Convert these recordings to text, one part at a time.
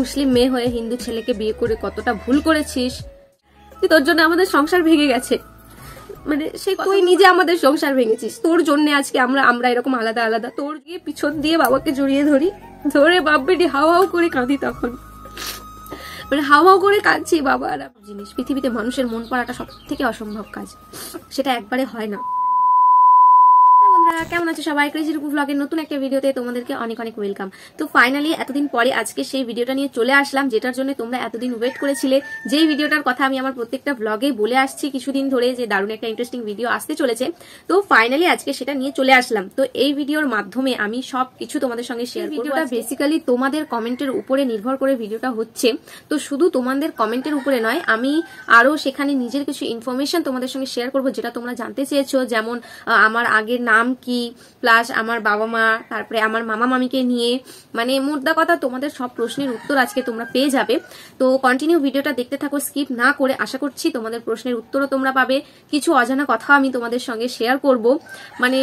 মুসলিম মেয়ে হয়ে হিন্দু ছেলেকে বিয়ে করে কতটা ভুল করেছিস? তোর জন্য আমাদের সংসার ভেঙে গেছে। মানে সে তুই নিজে আমাদের সংসার ভেঙেছিস। তোর জন্য আজকে আমরা আমরা এরকম আলাদা আলাদা। তোর গিয়ে পিছন দিয়ে বাবাকে জড়িয়ে ধরি। ধরে বাপ বেটি হাও হাও করে কাঁদি তখন। মানে হাও হাও করে কাঁদছি বাবা। আর জিনিস পৃথিবীতে মানুষের মন পড়াটা সব থেকে অসম্ভব কাজ। সেটা একবারে হয় না। বন্ধুরা কেমন আছো সবাই? ক্রেজি রূপু ব্লগের নতুন একটা ভিডিওতে তোমাদেরকে অনেক অনেক ওয়েলকাম তো ফাইনালি এতদিন পরে আজকে সেই ভিডিওটা নিয়ে চলে আসলাম যেটার জন্য তোমরা এতদিন ওয়েট করেছিলে। যেই ভিডিওটার কথা আমি আমার প্রত্যেকটা ব্লগে বলে আসছি কিছুদিন ধরে যে দারুণ একটা ইন্টারেস্টিং ভিডিও আসতে চলেছে। তো ফাইনালি আজকে সেটা নিয়ে চলে আসলাম। তো এই ভিডিওর মাধ্যমে আমি সব কিছু তোমাদের সঙ্গে শেয়ার ভিডিওটা বেসিক্যালি তোমাদের কমেন্টের উপরে নির্ভর করে ভিডিওটা হচ্ছে। তো শুধু তোমাদের কমেন্টের উপরে নয় আমি আরও সেখানে নিজের কিছু ইনফরমেশন তোমাদের সঙ্গে শেয়ার করব যেটা তোমরা জানতে চেয়েছো। যেমন আমার আগের নাম কি? প্লাস আমার বাবা মা, তারপরে আমার মামা মামিকে নিয়ে মানে মোদ্দা কথা, তোমাদের সব প্রশ্নের উত্তর আজকে তোমরা পেয়ে যাবে। তো কন্টিনিউ ভিডিওটা দেখতে থাকো স্কিপ না করে আশা করছি তোমাদের প্রশ্নের উত্তরও তোমরা পাবে। কিছু অজানা কথা আমি তোমাদের সঙ্গে শেয়ার করব। মানে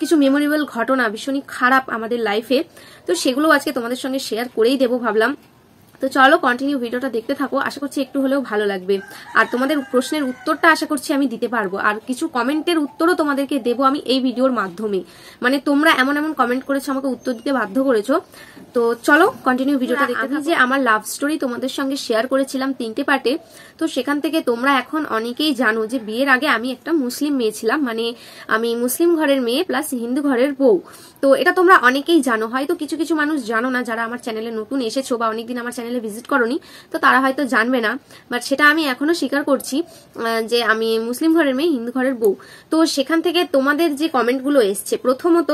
কিছু মেমোরেবল ঘটনা ভীষণই খারাপ আমাদের লাইফে তো সেগুলো আজকে তোমাদের সঙ্গে শেয়ার করেই দেবো ভাবলাম। তো চলো কন্টিনিউ ভিডিওটা দেখতে থাকো। আশা করছি একটু হলেও ভালো লাগবে। আর তোমাদের প্রশ্নের উত্তরটা আশা করছি আমি দিতে পারব। আর কিছু কমেন্টের উত্তরও তোমাদেরকে দেবো আমি এই ভিডিওর মাধ্যমে। মানে তোমরা এমন এমন কমেন্ট করেছ আমাকে উত্তর দিতে বাধ্য করেছ। তো চলো কন্টিনিউ ভিডিওটা দেখতে থাকো। যে আমার লাভ স্টোরি তোমাদের সঙ্গে শেয়ার করেছিলাম তিনটে পার্টে তো সেখান থেকে তোমরা এখন অনেকেই জানো যে বিয়ের আগে আমি একটা মুসলিম মেয়ে ছিলাম। মানে আমি মুসলিম ঘরের মেয়ে প্লাস হিন্দু ঘরের বউ। তো এটা তোমরা অনেকেই জানো। হয়তো কিছু কিছু মানুষ জানো না যারা আমার চ্যানেলে নতুন এসেছ বা অনেকদিন আমার চ্যানেলে ভিজিট করনি, তো তারা হয়তো জানবে না। বাট সেটা আমি এখনও স্বীকার করছি যে আমি মুসলিম ঘরের মেয়ে, হিন্দু ঘরের বউ। তো সেখান থেকে তোমাদের যে কমেন্টগুলো এসছে, প্রথমত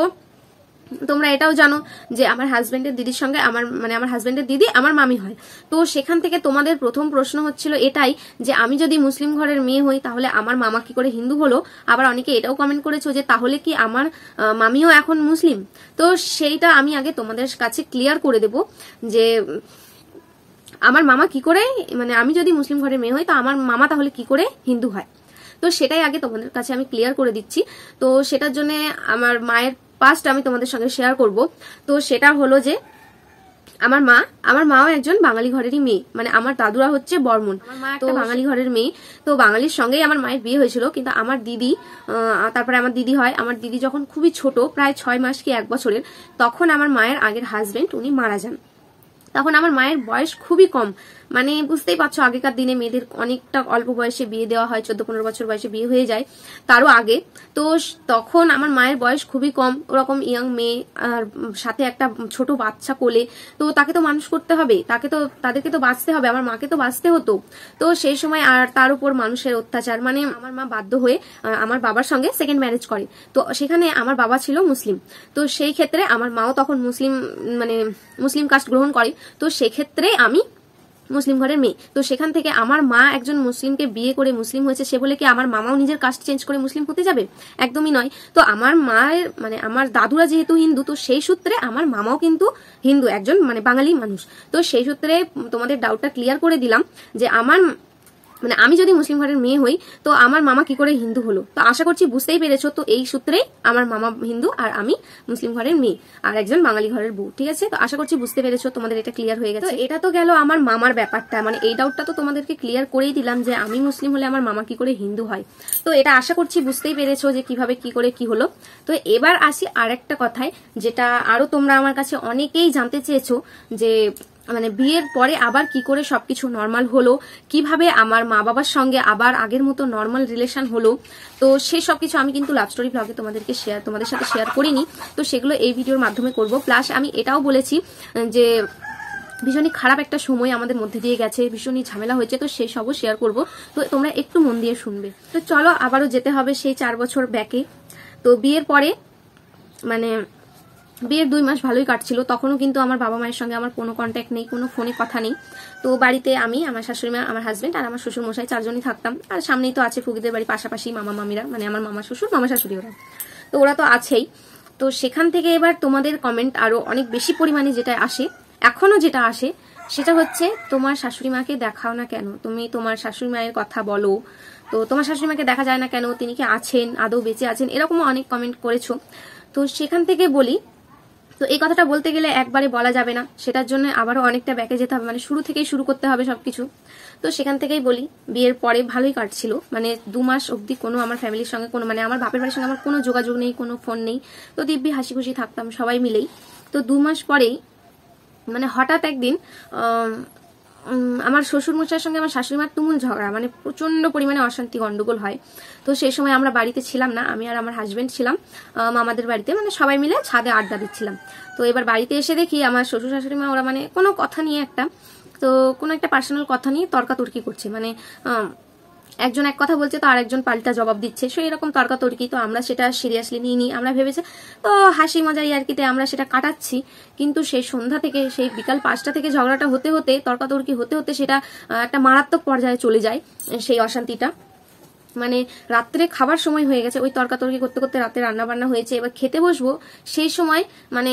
তোমরা এটাও জানো যে আমার হাজবেন্ডের দিদির সঙ্গে আমার মানে আমার হাজবেন্ডের দিদি আমার মামি হয়। তো সেখান থেকে তোমাদের প্রথম প্রশ্ন হচ্ছিল এটাই যে আমি যদি মুসলিম ঘরের মেয়ে হই, তাহলে আমার মামা কি করে হিন্দু হলো? আবার অনেকে এটাও কমেন্ট করেছ যে তাহলে কি আমার মামিও এখন মুসলিম? তো সেইটা আমি আগে তোমাদের কাছে ক্লিয়ার করে দেব যে আমার মামা কি করে মানে আমি যদি মুসলিম ঘরের মেয়ে হই তো আমার মামা তাহলে কি করে হিন্দু হয়? তো সেটাই আগে তোমাদের কাছে আমি ক্লিয়ার করে দিচ্ছি। তো সেটার জন্য আমার মায়ের পাস্ট আমি তোমাদের সঙ্গে শেয়ার করব। তো সেটা হলো যে আমার মা আমার মাও একজন বাঙালি ঘরেরই মেয়ে। মানে আমার দাদুরা হচ্ছে বর্মন তো বাঙালি। ঘরের মেয়ে। তো বাঙালির সঙ্গেই আমার মায়ের বিয়ে হয়েছিল কিন্তু আমার দিদি তারপরে আমার দিদি হয়। আমার দিদি যখন খুবই ছোট প্রায় ছয় মাস কি এক বছরের তখন আমার মায়ের আগের হাজবেন্ড উনি মারা যান। তখন আমার মায়ের বয়স খুবই কম। মানে বুঝতেই পারছ, আগেকার দিনে মেয়েদের অনেকটা অল্প বয়সে বিয়ে দেওয়া হয়, চোদ্দ পনেরো বছর বয়সে বিয়ে হয়ে যায়, তারও আগে। তো তখন আমার মায়ের বয়স খুবই কম, ওরকম ইয়াং মেয়ে আর সাথে একটা ছোট বাচ্চা কোলে, তো তাকে তো মানুষ করতে হবে, তাকে তো, তাদেরকে তো বাঁচতে হবে, আমার মাকে তো বাঁচতে হতো। তো সেই সময় আর তার উপর মানুষের অত্যাচার মানে আমার মা বাধ্য হয়ে আমার বাবার সঙ্গে সেকেন্ড ম্যারেজ করে। তো সেখানে আমার বাবা ছিল মুসলিম, তো সেই ক্ষেত্রে আমার মাও তখন মুসলিম মানে মুসলিম কাস্ট গ্রহণ করে, তো সেক্ষেত্রে আমি মুসলিম ঘরের মেয়ে। তো সেখান থেকে আমার মা একজন মুসলিমকে বিয়ে করে মুসলিম হয়েছে, সে বলে কি আমার মামাও নিজের কাস্ট চেঞ্জ করে মুসলিম হতে যাবে? একদমই নয়। তো আমার মায়ের মানে আমার দাদুরা যেহেতু হিন্দু, তো সেই সূত্রে আমার মামাও কিন্তু হিন্দু, একজন মানে বাঙালি মানুষ। তো সেই সূত্রে তোমাদের ডাউটটা ক্লিয়ার করে দিলাম যে আমার মানে আমি যদি মুসলিম ঘরের মেয়ে হই, তো আমার মামা কি করে হিন্দু হলো? তো আশা করছি বুঝতেই পেরেছ, তো এই সূত্রেই আমার মামা হিন্দু আর আমি মুসলিম ঘরের মেয়ে আর একজন বাঙালি ঘরের বউ, ঠিক আছে? তো আশা করছি বুঝতে পেরেছ, তোমাদের এটা ক্লিয়ার হয়ে গেছে। এটা তো গেল আমার মামার ব্যাপারটা মানে এই ডাউটটা তো তোমাদেরকে ক্লিয়ার করেই দিলাম যে আমি মুসলিম হলে আমার মামা কি করে হিন্দু হয়। তো এটা আশা করছি বুঝতেই পেরেছ যে কীভাবে কি করে কি হলো। তো এবার আসি আরেকটা কথায়, যেটা আরও তোমরা আমার কাছে অনেকেই জানতে চেয়েছো যে মানে বিয়ের পরে আবার কি করে সবকিছু নর্মাল হলো? কীভাবে আমার মা বাবার সঙ্গে আবার আগের মতো নর্মাল রিলেশন হলো? তো সে সবকিছু আমি কিন্তু লাভ স্টোরি ব্লগে তোমাদেরকে শেয়ার তোমাদের সাথে শেয়ার করিনি। তো সেগুলো এই ভিডিওর মাধ্যমে করব। প্লাস আমি এটাও বলেছি যে ভীষণই খারাপ একটা সময় আমাদের মধ্যে দিয়ে গেছে, ভীষণই ঝামেলা হয়েছে, তো সেই সবও শেয়ার করব। তো তোমরা একটু মন দিয়ে শুনবে। তো চলো আবারও যেতে হবে সেই চার বছর ব্যাকে তো বিয়ের পরে মানে বিয়ের দুই মাস ভালোই কাটছিল, তখনও কিন্তু আমার বাবা মায়ের সঙ্গে আমার কোনো কন্ট্যাক্ট নেই, কোনো ফোনে কথা নেই। তো বাড়িতে আমি, আমার শাশুড়ি মা, আমার হাজব্যান্ড আর আমার শ্বশুর মশাই চারজনই থাকতাম। আর সামনেই তো আছে ফুগিদের বাড়ি, পাশাপাশি মামা মামিরা মানে আমার মামা শ্বশুর, মামা শাশুড়ি ওরা তো ওরা তো আছেই। তো সেখান থেকে এবার তোমাদের কমেন্ট আরও অনেক বেশি পরিমাণে যেটা আসে এখনও যেটা আসে, সেটা হচ্ছে তোমার শাশুড়ি মাকে দেখাও না কেন? তুমি তোমার শাশুড়ি মায়ের কথা বলো। তো তোমার শাশুড়ি মাকে দেখা যায় না কেন? তিনি কি আছেন? আদৌ বেঁচে আছেন? এরকমও অনেক কমেন্ট করেছ। তো সেখান থেকে বলি তো এই কথাটা বলতে গেলে একবারে বলা যাবে না। সেটার জন্য আবারও অনেকটা ব্যাকে যেতে হবে। মানে শুরু থেকেই শুরু করতে হবে সবকিছু। তো সেখান থেকেই বলি, বিয়ের পরে ভালোই কাটছিল। মানে দু মাস অবধি কোনো আমার ফ্যামিলির সঙ্গে, কোনো মানে আমার বাপের বাড়ির সঙ্গে আমার কোনো যোগাযোগ নেই, কোনো ফোন নেই। তো দিব্যি হাসি খুশি থাকতাম সবাই মিলেই। তো দু মাস পরেই মানে হঠাৎ একদিন আমার শ্বশুর মশাইয়ের সঙ্গে আমার শাশুড়ি মার তুমুল ঝগড়া মানে প্রচণ্ড পরিমাণে অশান্তি, গন্ডগোল হয়। তো সেই সময় আমরা বাড়িতে ছিলাম না, আমি আর আমার হাজব্যান্ড ছিলাম মামাদের বাড়িতে মানে সবাই মিলে ছাদে আড্ডা দিচ্ছিলাম। তো এবার বাড়িতে এসে দেখি আমার শ্বশুর শাশুড়ি মা, ওরা মানে কোনো কথা নিয়ে একটা, তো কোনো একটা পার্সোনাল কথা নিয়ে তর্কাতর্কি করছে মানে একজন এক কথা বলছে, তো আরেকজন পাল্টা জবাব দিচ্ছে। সেই এরকম তর্কাতর্কি, তো আমরা সেটা সিরিয়াসলি নিইনি। আমরা ভেবেছি, তো হাসি মজা ইয়ার্কিতে আমরা সেটা কাটাচ্ছি। কিন্তু সেই সন্ধ্যা থেকে, সেই বিকাল পাঁচটা থেকে ঝগড়াটা হতে হতে, তর্কাতর্কি হতে হতে সেটা একটা মারাত্মক পর্যায়ে চলে যায় সেই অশান্তিটা। মানে রাত্রে খাবার সময় হয়ে গেছে, ওই তর্কাতর্কি করতে করতে রাতে রান্না বান্না হয়েছে, এবার খেতে বসবো, সেই সময় মানে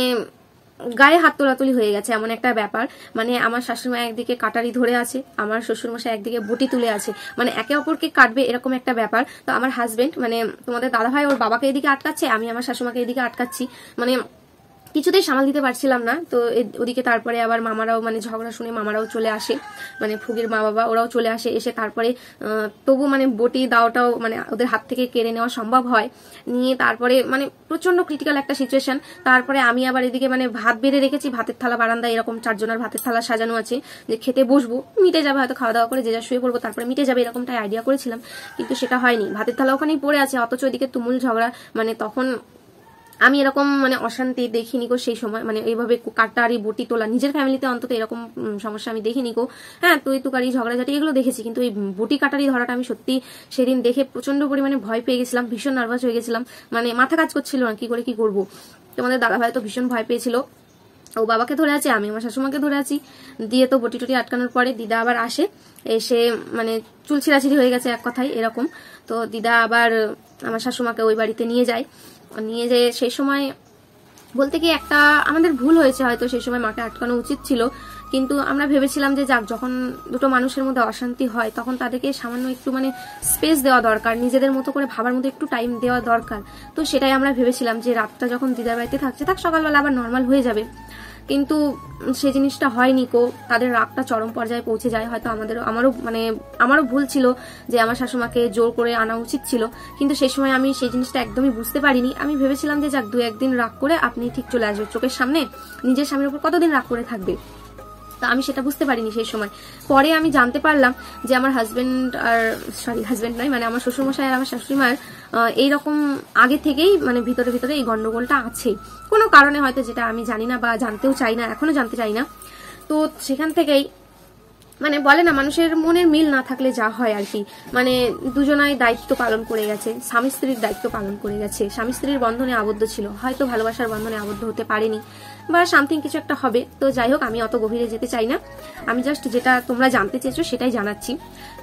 গায়ে হাত তোলাতুলি হয়ে গেছে, এমন একটা ব্যাপার। মানে আমার শাশুড়ি মা একদিকে কাটারি ধরে আছে, আমার শ্বশুরমশাই একদিকে বটি তুলে আছে। মানে একে অপরকে কাটবে এরকম একটা ব্যাপার। তো আমার হাজবেন্ড মানে তোমাদের দাদা ভাই ওর বাবাকে এদিকে আটকাচ্ছে, আমি আমার শাশুমাকে এদিকে আটকাচ্ছি। মানে কিছুতেই সামাল দিতে পারছিলাম না। তো ওদিকে তারপরে আবার মামারাও মানে ঝগড়া শুনে মামারাও চলে আসে। মানে ফুগির মা বাবা ওরাও চলে আসে, এসে তারপরে তবু মানে বটি দাওটাও মানে ওদের হাত থেকে কেড়ে নেওয়া সম্ভব হয়। নিয়ে তারপরে মানে প্রচণ্ড ক্রিটিক্যাল একটা সিচুয়েশন তারপরে আমি আবার এদিকে মানে ভাত বেড়ে রেখেছি, ভাতের থালা বারান্দায় এরকম চারজনের ভাতের থালা সাজানো আছে যে খেতে বসবো, মিটে যাবে হয়তো খাওয়া দাওয়া করে, যে যা শুয়ে পড়ব তারপরে মিটে যাবে এরকমটাই আইডিয়া করেছিলাম। কিন্তু সেটা হয়নি। ভাতের থালা ওখানেই পড়ে আছে, অথচ এদিকে তুমুল ঝগড়া মানে তখন আমি এরকম মানে অশান্তি দেখিনি গো সেই সময়। মানে এইভাবে কাটারি, বটি তোলা, নিজের ফ্যামিলিতে অন্তত এরকম সমস্যা আমি দেখিনি গো। হ্যাঁ তুই তুকারি, ঝগড়াঝাটি এগুলো দেখেছি, কিন্তু এই বটি কাটারি ধরাটা আমি সত্যি সেদিন দেখে প্রচণ্ড পরিমাণে ভয় পেয়ে গেছিলাম, ভীষণ নার্ভাস হয়ে গেছিলাম। মানে মাথা কাজ করছিল না, কি করে কি করব? তোমাদের দাদা ভাই তো ভীষণ ভয় পেয়েছিল। ও বাবাকে ধরে আছে, আমি আমার শাশুমাকে ধরে আছি। দিয়ে তো বটি টটি আটকানোর পরে দিদা আবার আসে, এসে মানে চুল হয়ে গেছে এক কথায় এরকম। তো দিদা আবার আমার শাশুমাকে ওই বাড়িতে নিয়ে যায়। নিয়ে যে সেই সময় বলতে কি একটা আমাদের ভুল হয়েছে হয়তো সেই সময় মাকে আটকানো উচিত ছিল। কিন্তু আমরা ভেবেছিলাম যে যাক, যখন দুটো মানুষের মধ্যে অশান্তি হয়, তখন তাদেরকে সামান্য একটু মানে স্পেস দেওয়া দরকার, নিজেদের মতো করে ভাবার মতো একটু টাইম দেওয়া দরকার। তো সেটাই আমরা ভেবেছিলাম যে রাতটা যখন দিদার বাড়িতে থাকছে, থাক সকালবেলা আবার নর্মাল হয়ে যাবে। কিন্তু সে জিনিসটা হয়নি কো। তাদের রাগটা চরম পর্যায়ে পৌঁছে যায়। হয়তো আমাদের আমারও মানে আমারও ভুল ছিল যে আমার শাশুমাকে জোর করে আনা উচিত ছিল। কিন্তু সেই সময় আমি সেই জিনিসটা একদমই বুঝতে পারিনি। আমি ভেবেছিলাম যে যাক দু একদিন রাগ করে আপনি ঠিক চলে আসবে চোখের সামনে। নিজের স্বামীর উপর কতদিন রাগ করে থাকবে? তা আমি সেটা বুঝতে পারিনি সেই সময়। পরে আমি জানতে পারলাম যে আমার হাজবেন্ড আর সরি হাজবেন্ড নয় মানে আমার শ্বশুরমশাই আর আমার শাশুড়ি আহ, এইরকম আগে থেকেই মানে ভিতরে ভিতরে এই গন্ডগোলটা আছে কোনো কারণে হয়তো যেটা আমি জানি না বা জানতেও চাই না এখনও জানতে চাই না। তো সেখান থেকেই মানে বলে না মানুষের মনের মিল না থাকলে যা হয় আর কি। মানে দুজনাই দায়িত্ব পালন করে গেছে স্বামী স্ত্রীর দায়িত্ব পালন করে গেছে। স্বামী স্ত্রীর বন্ধনে আবদ্ধ ছিল হয়তো ভালোবাসার বন্ধনে আবদ্ধ হতে পারেনি। বা সামথিং কিছু একটা হবে। তো যাই হোক আমি অত গভীরে যেতে চাই না। আমি জাস্ট যেটা তোমরা জানতে চেয়েছো সেটাই জানাচ্ছি।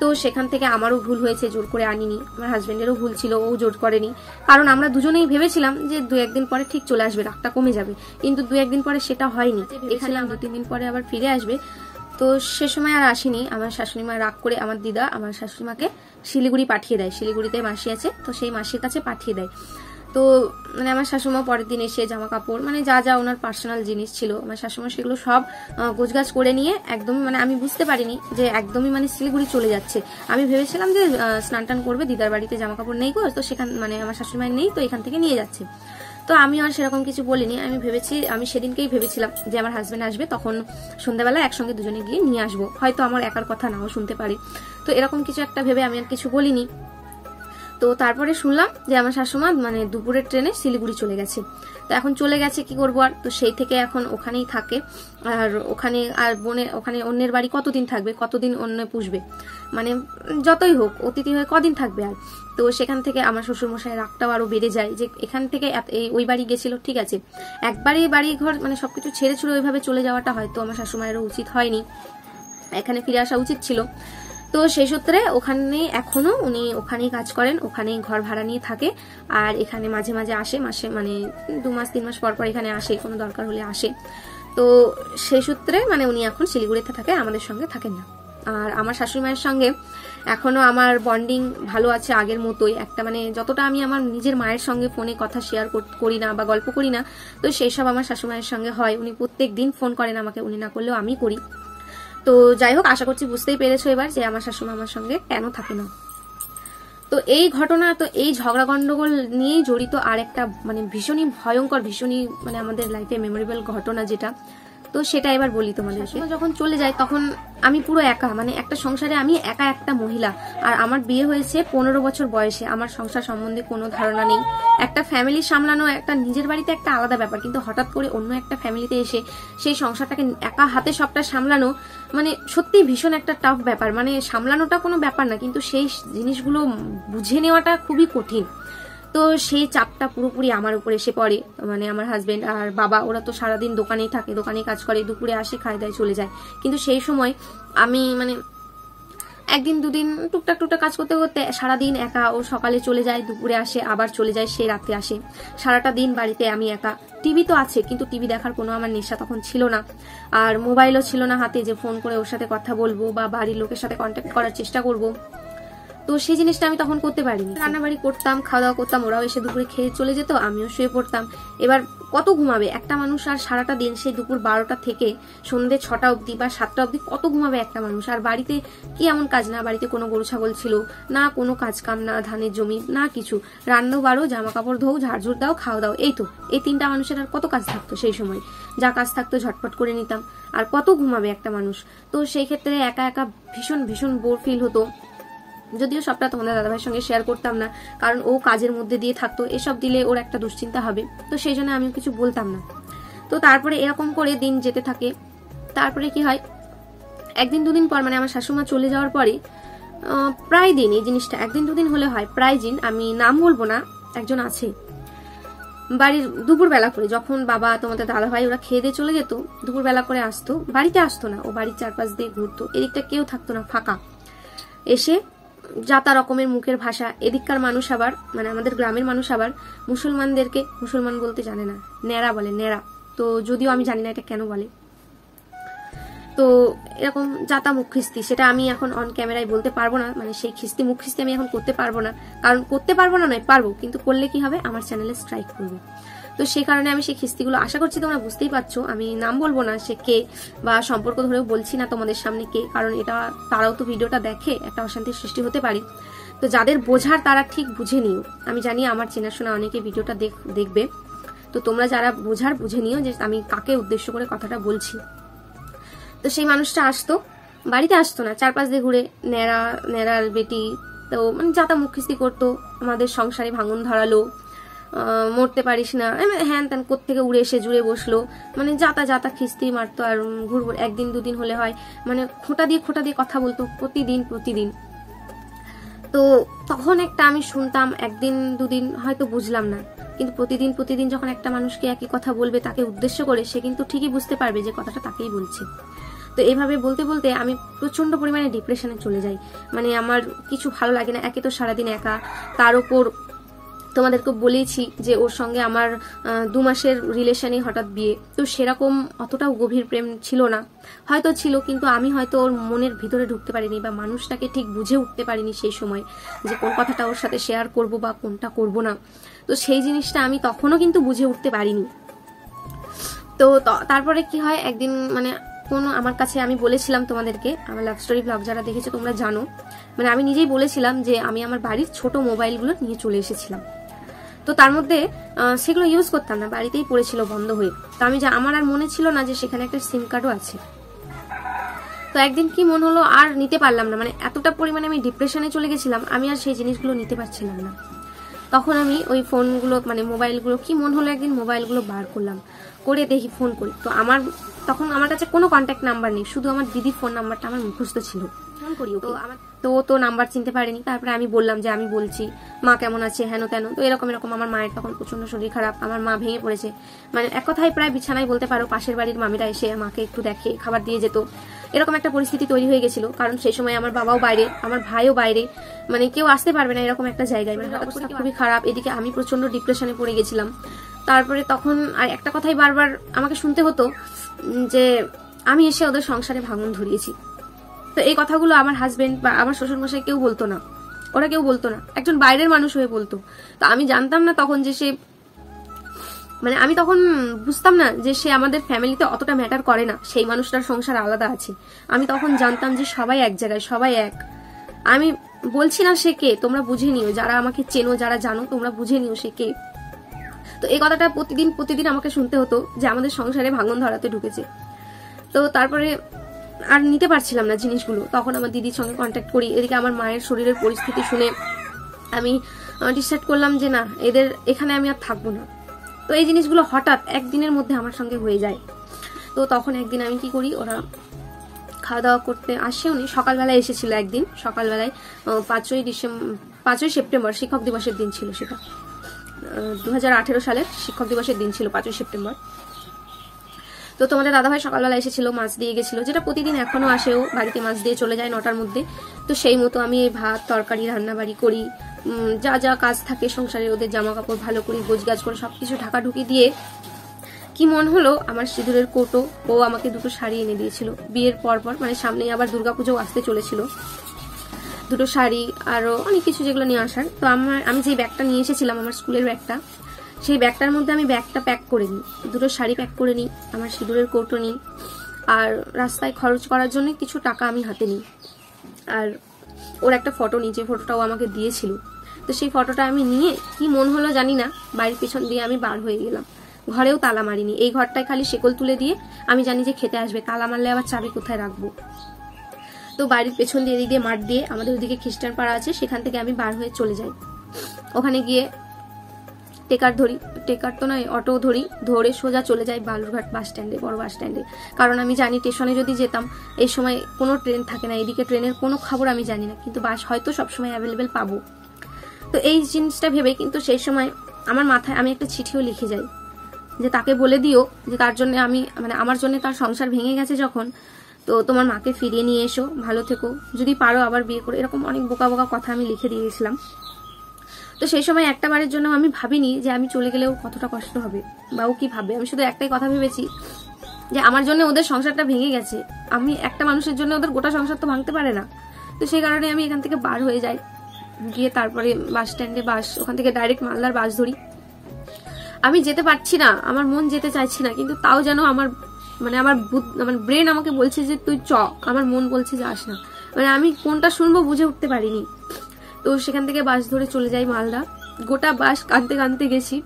তো সেখান থেকে আমারও ভুল হয়েছে জোর করে আনিনি। আমার হাজব্যান্ডেরও ভুল ছিল ও জোর করেনি। কারণ আমরা দুজনেই ভেবেছিলাম যে দু একদিন পরে ঠিক চলে আসবে রাগটা কমে যাবে। কিন্তু দু একদিন পরে সেটা হয়নি। এখানে দু তিন দিন পরে আবার ফিরে আসবে। তো সে সময় আর আসেনি। আমার শাশুড়ি মা রাগ করে আমার দিদা আমার শাশুড়ি মাকে শিলিগুড়ি পাঠিয়ে দেয়। শিলিগুড়িতে মাসি আছে তো সেই মাসির কাছে পাঠিয়ে দেয়। তো মানে আমার শাশুমা পরের দিন এসে জামা কাপড় মানে যা যা ওনার পার্সোনাল জিনিস ছিল, আমার শাশুমা সেগুলো সব গোছগাছ করে নিয়ে একদমই মানে আমি বুঝতে পারিনি যে একদমই মানে শিলিগুড়ি চলে যাচ্ছে। আমি ভেবেছিলাম যে স্নান টান করবে, দিদার বাড়িতে জামা কাপড় নেই গো, তো সেখান মানে আমার শাশুড়ি মায়ের নেই, তো এখান থেকে নিয়ে যাচ্ছে। তো আমি আর সেরকম কিছু বলিনি, আমি ভেবেছি, আমি সেদিনকেই ভেবেছিলাম যে আমার হাজব্যান্ড আসবে, তখন সন্ধ্যাবেলা একসঙ্গে দুজনে গিয়ে নিয়ে আসব। হয়তো আমার একার কথা নাও শুনতে পারে। তো এরকম কিছু একটা ভেবে আমি আর কিছু বলিনি। তো তারপরে শুনলাম যে আমার শাশুমা মানে দুপুরের ট্রেনে শিলিগুড়ি চলে গেছে। তো এখন চলে গেছে কি করব আর? তো সেই থেকে এখন ওখানেই থাকে। আর ওখানে আর বনে, ওখানে অন্যের বাড়ি কতদিন থাকবে? কতদিন অন্য পুষবে? মানে যতই হোক, অতিথি হয়ে কদিন থাকবে আর? তো সেখান থেকে আমার শ্বশুর মশাই রাগটাও আরও বেড়ে যায় যে এখান থেকে ওই বাড়ি গেছিল, ঠিক আছে। একবারই বাড়ি ঘর মানে সবকিছু ছেড়ে ছুড়ে ওইভাবে চলে যাওয়াটা হয়তো আমার শাশুমায়েরও উচিত হয়নি। এখানে ফিরে আসা উচিত ছিল। তো সেই সূত্রে ওখানে এখনও উনি ওখানেই কাজ করেন, ওখানেই ঘর ভাড়া নিয়ে থাকে। আর এখানে মাঝে মাঝে আসে, মাসে মানে দু মাস, তিন মাস পর পর এখানে আসে, কোনো দরকার হলে আসে। তো সেই সূত্রে মানে উনি এখন শিলিগুড়িতে থাকে, আমাদের সঙ্গে থাকেন না। আর আমার শাশুড়ি মায়ের সঙ্গে এখনও আমার বন্ডিং ভালো আছে আগের মতোই। একটা মানে যতটা আমি আমার নিজের মায়ের সঙ্গে ফোনে কথা শেয়ার করি না বা গল্প করি না, তো সেই সব আমার শাশুড়ি মায়ের সঙ্গে হয়। উনি প্রত্যেক দিন ফোন করেন আমাকে, উনি না করলেও আমি করি। তো যাই হোক, আশা করছি বুঝতেই পেরেছ এবার যে আমার শাশুমা আমার সঙ্গে কেন থাকে না। তো এই ঘটনা, তো এই ঝগড়া গন্ডগোল নিয়েই জড়িত আর একটা মানে ভীষণই ভয়ঙ্কর, ভীষণই মানে আমাদের লাইফে মেমোরেবল ঘটনা যেটা। তো সেটা এবার বলি তোমাদেরকে যখন চলে যায় তখন আমি পুরো একা মানে একটা সংসারে আমি একা একটা মহিলা। আর আমার বিয়ে হয়েছে পনেরো বছর বয়সে। আমার সংসার সম্বন্ধে কোনো ধারণা নেই। একটা ফ্যামিলি সামলানো একটা নিজের বাড়িতে একটা আলাদা ব্যাপার। কিন্তু হঠাৎ করে অন্য একটা ফ্যামিলিতে এসে সেই সংসারটাকে একা হাতে সবটা সামলানো মানে সত্যি ভীষণ একটা টাফ ব্যাপার। মানে সামলানোটা কোনো ব্যাপার না কিন্তু সেই জিনিসগুলো বুঝে নেওয়াটা খুবই কঠিন। তো সেই চাপটা পুরোপুরি আমার উপর এসে পড়ে। মানে আমার হাজবেন্ড আর বাবা, ওরা তো সারাদিন দোকানেই থাকে দোকানে কাজ করে, দুপুরে আসে খায় দায় চলে যায়। কিন্তু সেই সময় আমি মানে একদিন, দুদিন টুকটাক টুকটাক কাজ করতে করতে সারাদিন একা, ও সকালে চলে যায়, দুপুরে আসে, আবার চলে যায়, সে রাতে আসে। সারাটা দিন বাড়িতে আমি একা। টিভি তো আছে, কিন্তু টিভি দেখার কোনো আমার নেশা তখন ছিল না। আর মোবাইলও ছিল না হাতে, যে ফোন করে ওর সাথে কথা বলব বা বাড়ির লোকের সাথে কন্ট্যাক্ট করার চেষ্টা করব। তো সেই জিনিসটা আমি তখন করতে পারিনি। রান্নাবাড়ি করতাম খাওয়া দাওয়া করতাম, ওরাও এসে দুপুরে খেয়ে চলে যেত, আমিও শুয়ে পড়তাম। এবার কত ঘুমাবে? একটা মানুষ আর সারাটা দিন সেই দুপুর বারোটা থেকে সন্ধ্যে ছটা অবধি বা সাতটা অবধি কত ঘুমাবে একটা মানুষ? আর বাড়িতে কি এমন কাজ না? বাড়িতে কোনো গরু ছাগল ছিল, না কোনো কাজ কাম না ধানের জমি, না কিছু। রান্না বারো জামা কাপড় ধোও, ঝাড়ঝুড় দাও, খাওয়া দাও, এই তো। এই তিনটা মানুষের আর কত কাজ থাকতো সেই সময়? যা কাজ থাকতো ঝটপট করে নিতাম। আর কত ঘুমাবে একটা মানুষ? তো সেই ক্ষেত্রে একা একা ভীষণ ভীষণ বোর ফিল হতো। যদিও সবটা তোমাদের দাদাভাইয়ের সঙ্গে শেয়ার করতাম না, কারণ ও কাজের মধ্যে দিয়ে থাকতো, এসব দিলে ওর একটা দুশ্চিন্তা হবে। তো সেই জন্য আমি কিছু বলতাম না। তো তারপরে এরকম করে দিন যেতে থাকে। তারপরে কি হয়, একদিন দুদিন পর মানে আমার শাশুমা চলে যাওয়ার পরে প্রায় দিন এই জিনিসটা, একদিন দুদিন হলে হয়, প্রায় দিন, আমি নাম বলব না, একজন আছে। বাড়ির দুপুরবেলা করে, যখন বাবা, তোমাদের দাদা ভাই ওরা খেয়ে দিয়ে চলে যেত, দুপুরবেলা করে আসতো, বাড়িতে আসতো না, ও বাড়ির চারপাশ দিয়ে ঘুরতো, এদিকটা কেউ থাকতো না, ফাঁকা। এসে যাতা রকমের মুখের ভাষা। এদিককার মানুষ আবার মানে আমাদের গ্রামের মানুষ আবার মুসলমানদেরকে মুসলমান বলতে জানে না। ন্যাড়া বলে, ন্যাড়া। তো যদিও আমি জানি না এটা কেন বলে। তো এরকম যাতা মুখ খিস্তি সেটা আমি এখন অন ক্যামেরায় বলতে পারব না। মানে সেই খিস্তি মুখ খিস্তি আমি এখন করতে পারব না। কারণ করতে পারব না নয়, পারব। কিন্তু করলে কি হবে? আমার চ্যানেলে স্ট্রাইক করব। তো সেই কারণে আমি সেই খিস্তিগুলো আশা করছি তোমরা বুঝতেই পারছ। আমি নাম বলব না সে কে বা সম্পর্ক ধরেও বলছি না তোমাদের সামনে কে, কারণ এটা তারাও তো ভিডিওটা দেখে একটা অশান্তির সৃষ্টি হতে পারে। তো যাদের বোঝার তারা ঠিক বুঝে নিও। আমি জানি আমার চেনাশোনা অনেকে ভিডিওটা দেখবে। তো তোমরা যারা বোঝার বুঝে নিও যে আমি কাকে উদ্দেশ্য করে কথাটা বলছি। তো সেই মানুষটা আসতো, বাড়িতে আসতো না, চারপাশ দিয়ে ঘুরে ন্যাড়া ন্যাড়ার বেটি, তো মানে যাতা মুখিস্তি করতো, আমাদের সংসারে ভাঙন ধরালো। মরতে পারিস না। হ্যান ত্যান থেকে উড়ে এসে জুড়ে বসল। মানে যাতা যাতা খিস্তি মারতো আর ঘুরবো একদিন দুদিন হলে হয়। মানে খোটা দিয়ে খোটা দিয়ে কথা বলতো প্রতিদিন প্রতিদিন। তো তখন একটা আমি শুনতাম, একদিন দুদিন হয়তো বুঝলাম না। কিন্তু প্রতিদিন প্রতিদিন যখন একটা মানুষকে একই কথা বলবে, তাকে উদ্দেশ্য করে, সে কিন্তু ঠিকই বুঝতে পারবে যে কথাটা তাকেই বলছে। তো এভাবে বলতে বলতে আমি প্রচণ্ড পরিমাণে ডিপ্রেশনে চলে যাই। মানে আমার কিছু ভালো লাগে না, একে তো সারাদিন একা, তার উপর তোমাদেরকে বলেছি যে ওর সঙ্গে আমার দু মাসের রিলেশনে হঠাৎ বিয়ে। তো সেরকম অতটাও গভীর প্রেম ছিল না। হয়তো ছিল, কিন্তু আমি হয়তো ওর মনের ভিতরে ঢুকতে পারিনি বা মানুষটাকে ঠিক বুঝে উঠতে পারিনি সেই সময় যে কোন কথাটা ওর সাথে শেয়ার করব বা কোনটা করব না। তো সেই জিনিসটা আমি তখনও কিন্তু বুঝে উঠতে পারিনি। তো তারপরে কি হয়, একদিন মানে কোনো, আমার কাছে আমি বলেছিলাম তোমাদেরকে, আমার লাভ স্টোরি ব্লগ যারা দেখেছ তোমরা জানো। মানে আমি নিজেই বলেছিলাম যে আমি আমার বাড়ির ছোট মোবাইলগুলো নিয়ে চলে এসেছিলাম। তো তার মধ্যে সেগুলো ইউজ করতাম না, বাড়িতেই পড়েছিল, বন্ধ হয়ে। তো আমি যা, আমার আর মনে ছিল না যে সেখানে একটা সিম কার্ডও আছে। তো একদিন কি মনে হলো আর নিতে পারলাম না মানে এতটা পরিমাণে আমি ডিপ্রেশনে চলে গেছিলাম, আমি আর সেই জিনিসগুলো নিতে পারছিলাম না। তখন আমি ওই ফোনগুলো মানে মোবাইলগুলো কি মন হলো একদিন মোবাইলগুলো বার করলাম, করে দেখি ফোন করি। তো আমার, তখন আমার কাছে কোনো কন্ট্যাক্ট নাম্বার নেই, শুধু আমার দিদির ফোন নাম্বারটা আমার মুখস্থ ছিল। তো আমার তো তো নাম্বার চিনতে পারেনি। তারপরে আমি বললাম যে আমি বলছি মা কেমন আছে? হেন তেন। তো এরকম এরকম আমার মায়ের তখন প্রচণ্ড শরীর খারাপ আমার মা ভেঙে পড়েছে। মানে এক কথায় প্রায় বিছানায় বলতে পারো পাশের বাড়ির মামিরা এসে মাকে একটু দেখে খাবার দিয়ে যেত। এরকম একটা পরিস্থিতি তৈরি হয়ে গেছিল কারণ সেই সময় আমার বাবাও বাইরে আমার ভাইও বাইরে। মানে কেউ আসতে পারবে না এরকম একটা জায়গায়। মানে অবস্থা খুবই খারাপ। এদিকে আমি প্রচণ্ড ডিপ্রেশনে পড়ে গেছিলাম। তারপরে তখন আর একটা কথাই বারবার আমাকে শুনতে হতো যে আমি এসে ওদের সংসারে ভাঙন ধরিয়েছি। তো এই কথাগুলো আমার হাজবেন্ড বা আমার শ্বশুর মশাই কেউ বলতো না। ওরা কেউ বলতো না। একজন বাইরের মানুষ হয়ে বলতো। তো আমি জানতাম না তখন যে সে মানে আমি তখন বুঝতাম না যে সে আমাদের ফ্যামিলিতে অতটা ম্যাটার করে না। সেই মানুষটার সংসার আলাদা আছে। আমি তখন জানতাম যে সবাই এক জায়গায়, সবাই এক। আমি বলছি না সে কে, তোমরা বুঝে নিও। যারা আমাকে চেনো, যারা জানো, তোমরা বুঝে নিও সে কে। তো এই কথাটা প্রতিদিন প্রতিদিন আমাকে শুনতে হতো যে আমাদের সংসারে ভাঙন ধরাতে ঢুকেছে। তো তারপরে আর নিতে পারছিলাম না জিনিসগুলো। তখন আমার দিদির সঙ্গে কন্ট্যাক্ট করি। এদিকে আমার মায়ের শরীরের পরিস্থিতি শুনে আমি ডিসাইড করলাম যে না, এদের, এখানে আমি আর থাকব না। তো এই জিনিসগুলো হঠাৎ একদিনের মধ্যে আমার সঙ্গে হয়ে যায়। তো তখন একদিন আমি কি করি, ওরা খাওয়া দাওয়া করতে আসে উনি সকালবেলায় এসেছিল একদিন। সকালবেলায় পাঁচই ডিসেম্বর পাঁচই সেপ্টেম্বর, শিক্ষক দিবসের দিন ছিল সেটা। দু হাজার আঠেরো সালের শিক্ষক দিবসের দিন ছিল পাঁচই সেপ্টেম্বর। তো তোমাদের দাদাভাই সকালবেলা এসেছিল, মাছ দিয়ে গেছিল, যেটা প্রতিদিন এখনও আসেও বাড়িতে মাছ দিয়ে চলে যায় নটার মধ্যে। তো সেই মতো আমি এই ভাত, তরকারি রান্না বাড়ি করি যা যা কাজ থাকে সংসারে ওদের জামা কাপড় ভালো করে, গোছগাছ করে সবকিছু ঢাকাঢুকি দিয়ে কি মন হলো, আমার সিঁদুরের কোটো, ও আমাকে দুটো শাড়ি এনে দিয়েছিল। বিয়ের পর পর মানে সামনেই আবার দুর্গাপুজো আসতে চলেছিল। দুটো শাড়ি আরও অনেক কিছু যেগুলো নিয়ে আসার। তো আমার, আমি যে ব্যাগটা নিয়ে এসেছিলাম, আমার স্কুলের ব্যাগটা সেই ব্যাগটার মধ্যে আমি ব্যাগটা প্যাক করে নিই। দুটো শাড়ি প্যাক করে নিই, আমার সিঁদুরের কৌটো নিই। আর রাস্তায় খরচ করার জন্য কিছু টাকা আমি হাতে নিই। আর ওর একটা ফটো নিই, যে ফটোটাও আমাকে দিয়েছিল। তো সেই ফটোটা আমি নিয়ে, কি মন হলো জানি না, বাড়ির পিছন দিয়ে আমি বার হয়ে গেলাম। ঘরেও তালা মারিনি। এই ঘরটায় খালি শেকল তুলে দিয়ে আমি জানি যে খেতে আসবে। তালা মারলে আবার চাবি কোথায় রাখব? তো বাড়ির পেছন দিয়ে, এদিক দিয়ে মাঠ দিয়ে আমাদের ওদিকে খ্রিস্টান পাড়া আছে, সেখান থেকে আমি বার হয়ে চলে যাই। ওখানে গিয়ে টেকার ধরি, টেকার তো নয় অটো ধরি, ধরে সোজা চলে যাই বালুরঘাট বাস স্ট্যান্ডে বড় বাস স্ট্যান্ডে কারণ আমি জানি স্টেশনে যদি যেতাম, এই সময় কোনো ট্রেন থাকে না, এদিকে ট্রেনের কোনো খবর আমি জানি না, কিন্তু বাস হয়তো সবসময় অ্যাভেলেবেল পাবো। তো এই জিনিসটা ভেবে কিন্তু সেই সময় আমার মাথায় আমি একটা চিঠিও লিখে যাই, যে তাকে বলে দিও যে তার জন্য আমি মানে আমার জন্য তার সংসার ভেঙে গেছে যখন, তো তোমার মাকে ফিরিয়ে নিয়ে এসো, ভালো থেকো। যদি পারো আবার বিয়ে করে, এরকম অনেক বোকা বোকা কথা আমি লিখে দিয়ে গেছিলাম। তো সেই সময় একটা বারের জন্য আমি ভাবিনি যে আমি চলে গেলেও কতটা কষ্ট হবে, বা ও কি ভাববে। আমি শুধু একটাই কথা ভেবেছি যে আমার জন্য ওদের সংসারটা ভেঙে গেছে। আমি একটা মানুষের জন্য ওদের গোটা সংসার তো ভাঙতে পারে না। তো সেই কারণে আমি এখান থেকে বার হয়ে যাই। গিয়ে তারপরে বাস স্ট্যান্ডে বাস, ওখান থেকে ডাইরেক্ট মালদার বাস ধরি। আমি যেতে পারছি না, আমার মন যেতে চাইছি না, কিন্তু তাও যেন আমার মানে আমার আমার ব্রেন আমাকে বলছে যে, তুই চ। আমার মন বলছে যে, আস না। মানে আমি কোনটা শুনব বুঝে উঠতে পারিনি। তো সেখান থেকে বাস ধরে চলে যাই মালদা। গোটা বাস কাঁদতে কাঁদতে গেছি।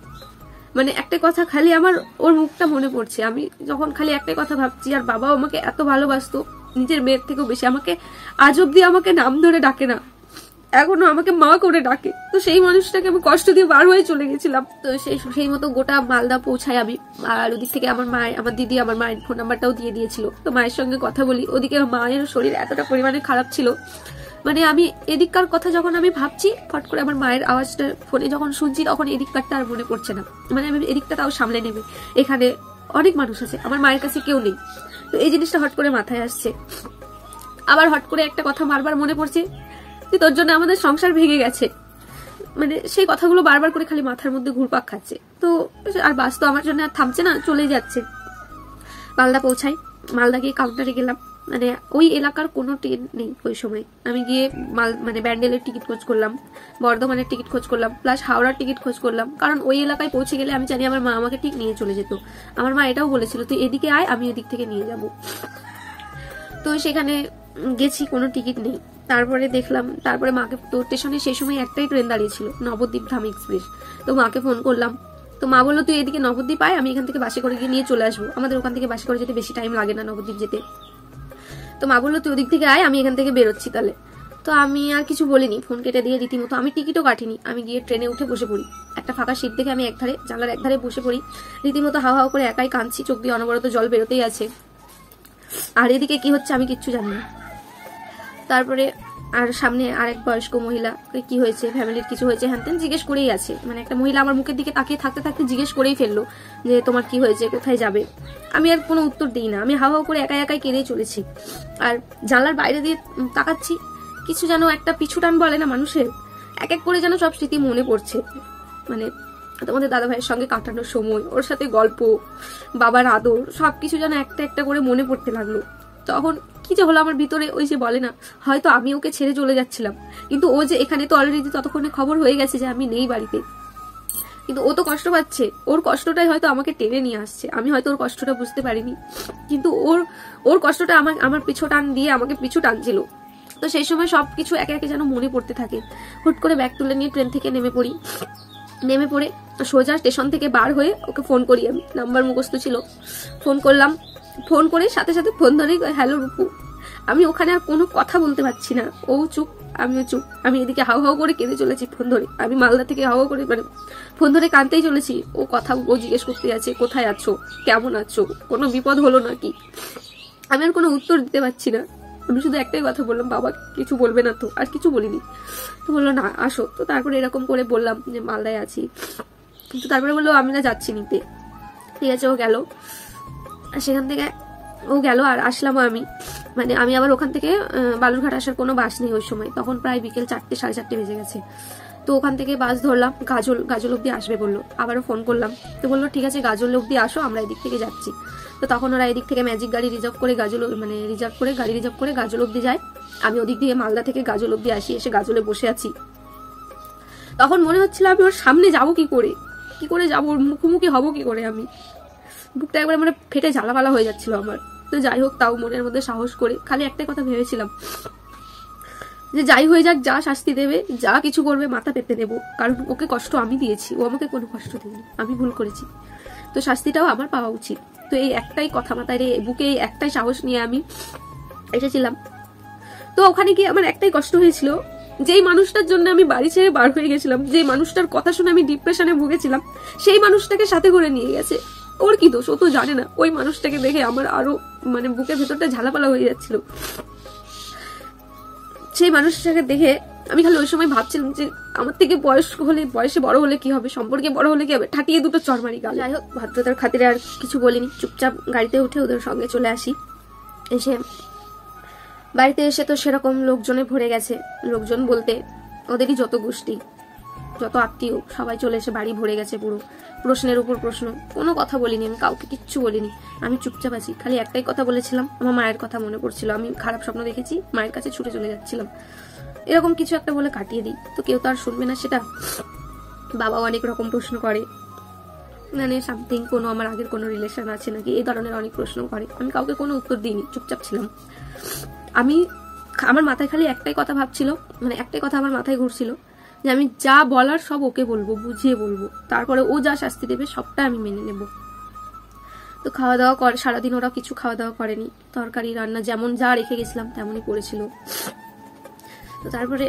মানে একটা কথা খালি আমার, ওর মুখটা মনে পড়ছে। আমি যখন খালি একটাই কথা ভাবছি, আর বাবাও আমাকে এত ভালোবাসতো, নিজের মেয়ের থেকেও বেশি, আমাকে আজ অব্দি আমাকে নাম ধরে ডাকে না। এখনও আমাকে মা করে ডাকে। তো সেই মানুষটাকে আমি কষ্ট দিয়ে বার হয়ে চলে গেছিলাম। তো সেই সেই মতো গোটা মালদা পৌঁছাই আমি। আর ওদিক থেকে আমার মায়ের আমার দিদি, আমার মায়ের ফোন নাম্বারটাও দিয়ে দিয়েছিল। তো মায়ের সঙ্গে কথা বলি। ওদিকে মায়ের শরীর এতটা পরিমাণে খারাপ ছিল মানে আমি এদিককার কথা যখন আমি ভাবছি, ফট করে আমার মায়ের আওয়াজটা, ফোনে যখন শুনছি, তখন এদিককারটা আর মনে পড়ছে না। মানে আমি এদিকটা তাও সামলে নেবে। এখানে অনেক মানুষ আছে, আমার মায়ের কাছে কেউ নেই। তো এই জিনিসটা হট করে মাথায় আসছে। আবার হট করে একটা কথা বারবার মনে পড়ছে, যে তোর জন্য আমাদের সংসার ভেঙে গেছে। মানে সেই কথাগুলো বারবার করে খালি মাথার মধ্যে ঘুরপাক খাচ্ছে। তো আর বাস তো আমার জন্য আর থামছে না চলে যাচ্ছে। মালদা পৌঁছাই। মালদা গিয়ে কাউন্টারে গেলাম। মানে ওই এলাকার কোনো ট্রেন নেই ওই সময়। আমি গিয়ে মাল মানে ব্যান্ডেলের টিকিট খোঁজ করলাম, বর্ধমানের টিকিট খোঁজ করলাম প্লাস হাওড়ার টিকিট খোঁজ করলাম। কারণ ওই এলাকায় পৌঁছে গেলে আমি জানি আমার মা আমাকে ঠিক নিয়ে চলে যেত। আমার মা এটাও বলেছিল, তুই এদিকে আয়, আমি এদিক থেকে নিয়ে যাব। তো সেখানে গেছি, কোনো টিকিট নেই। তারপরে দেখলাম, তারপরে মাকে তো স্টেশনে সেই সময় একটাই ট্রেন দাঁড়িয়েছিল নবদ্বীপ ধাম এক্সপ্রেস তো মাকে ফোন করলাম তো মা বলল, তুই এদিকে নবদ্বীপ আয়, আমি এখান থেকে বাসে করে গিয়ে নিয়ে চলে আসব। আমাদের ওখান থেকে বাসে করে যেতে বেশি টাইম লাগে না নবদ্বীপ যেতে। তো মা বলল, তুই ওদিক থেকে আয়, আমি এখান থেকে বেরোচ্ছি তাহলে। তো আমি আর কিছু বলিনি ফোন কেটে দিয়ে রীতিমতো, আমি টিকিটও কাটিনি। আমি গিয়ে ট্রেনে উঠে বসে পড়ি। একটা ফাঁকা সিট দেখে আমি একধারে, জানলার একধারে বসে পড়ি। রীতিমতো হাওয়া হাওয়া করে একাই কাঁদছি, চোখ দিয়ে অনবরত জল বেরোতেই আছে। আর এদিকে কি হচ্ছে আমি কিচ্ছু জানি না। তারপরে আর সামনে আরেক বয়স্ক মহিলা, কি হয়েছে, ফ্যামিলির কিছু হয়েছে, হ্যান ত্যান জিজ্ঞেস করেই আছে। মানে একটা মহিলা আমার মুখের দিকে তাকিয়ে থাকতে থাকতে জিজ্ঞেস করেই ফেলল যে, তোমার কি হয়েছে? কোথায় যাবে? আমি আর কোনো উত্তর দিই না। আমি হাওয়া করে একা একাই কেঁদেই চলেছি। আর জানলার বাইরে দিয়ে তাকাচ্ছি, কিছু যেন একটা পিছু টান বলে না মানুষের। এক এক করে যেন সব স্মৃতি মনে পড়ছে। মানে তোমাদের দাদা ভাইয়ের সঙ্গে কাটানোর সময়, ওর সাথে গল্প, বাবার আদর, সবকিছু যেন একটা একটা করে মনে পড়তে লাগল। তখন কি যে হলো আমার ভিতরে, ওই যে বলে না, হয়তো আমি ওকে ছেড়ে চলে যাচ্ছিলাম। কিন্তু ও যে এখানে তো অলরেডি ততক্ষণে খবর হয়ে গেছে যে আমি নেই বাড়িতে। কিন্তু ও তো কষ্ট পাচ্ছে। ওর কষ্টটাই হয়তো আমাকে টেনে নিয়ে আসছে। আমি হয়তো ওর কষ্টটা বুঝতে পারিনি। কিন্তু ওর ওর কষ্টটা আমার আমার পিছু টান দিয়ে আমাকে পিছু টানছিল। তো সেই সময় সবকিছু একে একে যেন মনে পড়তে থাকে। হুট করে ব্যাগ তুলে নিয়ে ট্রেন থেকে নেমে পড়ি। নেমে পড়ে সোজা স্টেশন থেকে বার হয়ে ওকে ফোন করি আমি। নাম্বার মুখস্থ ছিল। ফোন করলাম ফোন করে সাথে সাথে ফোন ধরেই হ্যালো রূপু, আমি ওখানে আর কোনো কথা বলতে পারছি না। ও চুপ, আমিও চুপ। আমি এদিকে হাও হাও করে কেঁদে চলেছি ফোন ধরে। আমি মালদা থেকে হাও করে মানে ফোন ধরে কাঁদতেই চলেছি। ও কথা ও জিজ্ঞেস করতে আছে কোথায় আছো? কেমন আছো? কোনো বিপদ হলো নাকি? আমি আর কোনো উত্তর দিতে পারছি না। আমি শুধু একটাই কথা বললাম, বাবা, কিছু বলবে না তো, আর কিছু বলিনি। তো বলল, না, আসো। তো তারপরে এরকম করে বললাম যে, মালদায় আছি। কিন্তু তারপরে বলল, আমি না যাচ্ছি নিতে। ঠিক আছে, ও গেল। সেখান থেকে ও গেল আর আসলাম আমি। মানে আমি আবার ওখান থেকে বালুরঘাট আসার কোনো বাস নেই ওই সময়। তখন প্রায় বিকেল চারটে, সাড়ে চারটে বেজে গেছে। তো ওখান থেকে বাস ধরলাম, গাজল গাজল অব্দি আসবে বলল। আবারও ফোন করলাম। তো বলল, ঠিক আছে, গাজল অব্দি আসো, আমরা এদিক থেকে যাচ্ছি। তো তখন ওরা এদিক থেকে ম্যাজিক গাড়ি রিজার্ভ করে গাজল মানে রিজার্ভ করে, গাড়ি রিজার্ভ করে গাজল অব্দি যায়। আমি ওদিক দিয়ে মালদা থেকে গাজল অব্দি আসি, এসে গাজলে বসে আছি। তখন মনে হচ্ছিল আমি ওর সামনে যাব কি করে? কি করে যাব? মুখোমুখি হব কি করে আমি? বুকটা একবার মানে ফেটে জ্বালাপালা হয়ে যাচ্ছিল আমার। তো যাই হোক, তাও মনের মধ্যে সাহস করে খালি একটাই কথা ভেবেছিলাম, যে যাই হয়ে যাক, যা শাস্তি দেবে, যা কিছু করবে, মাথা পেতে নেব। কারণ ওকে কষ্ট আমি দিয়েছি, ও আমাকে কোনো কষ্ট দেয়নি, আমি ভুল করেছি। তো শাস্তিটাও আমার পাওয়া উচিত। তো এই একটাই কথা মাথায় রে বুকে এই একটাই সাহস নিয়ে আমি এসেছিলাম। তো ওখানে গিয়ে আমার একটাই কষ্ট হয়েছিল, যেই মানুষটার জন্য আমি বাড়ি ছেড়ে বার হয়ে গেছিলাম, যেই মানুষটার কথা শুনে আমি ডিপ্রেশনে ভুগেছিলাম, সেই মানুষটাকে সাথে করে নিয়ে গেছে। ওর কি দোষ? ও তো জানে না। ওই মানুষটাকে দেখে আমার আরও মানে বুকের ভেতরটা ঝালাপালা হয়ে যাচ্ছিল। সেই মানুষটাকে দেখে আমি খালি ওই সময় ভাবছিলাম যে আমার থেকে বয়স হলে, বয়সে বড় হলে কি হবে? সম্পর্কে বড় হলে কি হবে? ঠাটিয়ে দুটো চরমারি গাল। যাই হোক, ভদ্রতার খাতিরে আর কিছু বলিনি। চুপচাপ গাড়িতে উঠে ওদের সঙ্গে চলে আসি। এসে বাড়িতে এসে তো সেরকম লোকজনে ভরে গেছে। লোকজন বলতে ওদেরই যত গোষ্ঠী। যত আত্মীয়, সবাই চলে এসে বাড়ি ভরে গেছে পুরো। প্রশ্নের উপর প্রশ্ন। কোনো কথা বলিনি আমি, কাউকে কিচ্ছু বলিনি। আমি চুপচাপ আছি, খালি একটাই কথা বলেছিলাম, আমার মায়ের কথা মনে পড়ছিল। আমি খারাপ স্বপ্ন দেখেছি, মায়ের কাছে ছুটে চলে যাচ্ছিলাম। এরকম কিছু একটা বলে কাটিয়ে দিই, তো কেউ তো আর শুনবে না সেটা। বাবা অনেক রকম প্রশ্ন করে। মানে সামথিং কোনো আমার আগের কোনো রিলেশন আছে নাকি? এই ধরনের অনেক প্রশ্ন করে। আমি কাউকে কোনো উত্তর দিইনি, চুপচাপ ছিলাম। আমি আমার মাথায় খালি একটাই কথা ভাবছিল মানে একটাই কথা আমার মাথায় ঘুরছিল যে আমি যা বলার সব ওকে বলব, বুঝিয়ে বলব। তারপরে ও যা শাস্তি দেবে সবটা আমি মেনে নেব। তো খাওয়া দাওয়া করে, সারাদিন ওরা কিছু খাওয়া দাওয়া করেনি। তরকারি, রান্না যেমন যা রেখে গেছিলাম তেমনই করেছিল। তো তারপরে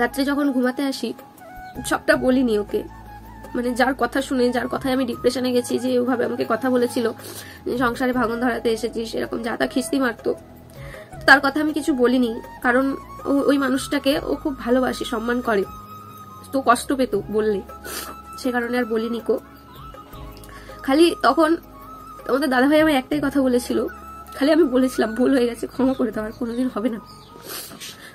রাত্রে যখন ঘুমাতে আসি, সবটা বলিনি ওকে। মানে যার কথা শুনে, যার কথায় আমি ডিপ্রেশনে গেছি যে ওভাবে আমাকে কথা বলেছিল সংসারে ভাঙন ধরাতে এসেছিস, এরকম যা তা খিস্তি মারতো। তার কথা আমি কিছু বলিনি, কারণ ওই মানুষটাকে ও খুব ভালোবাসে, সম্মান করে। তো কষ্ট পেত বললে। সে কারণে আর বলিনি কো। খালি তখন তোমাদের দাদাভাই আমার একটাই কথা বলেছিল। খালি আমি বলেছিলাম, ভুল হয়ে গেছে, ক্ষমা করে দেওয়ার কোনোদিন হবে না।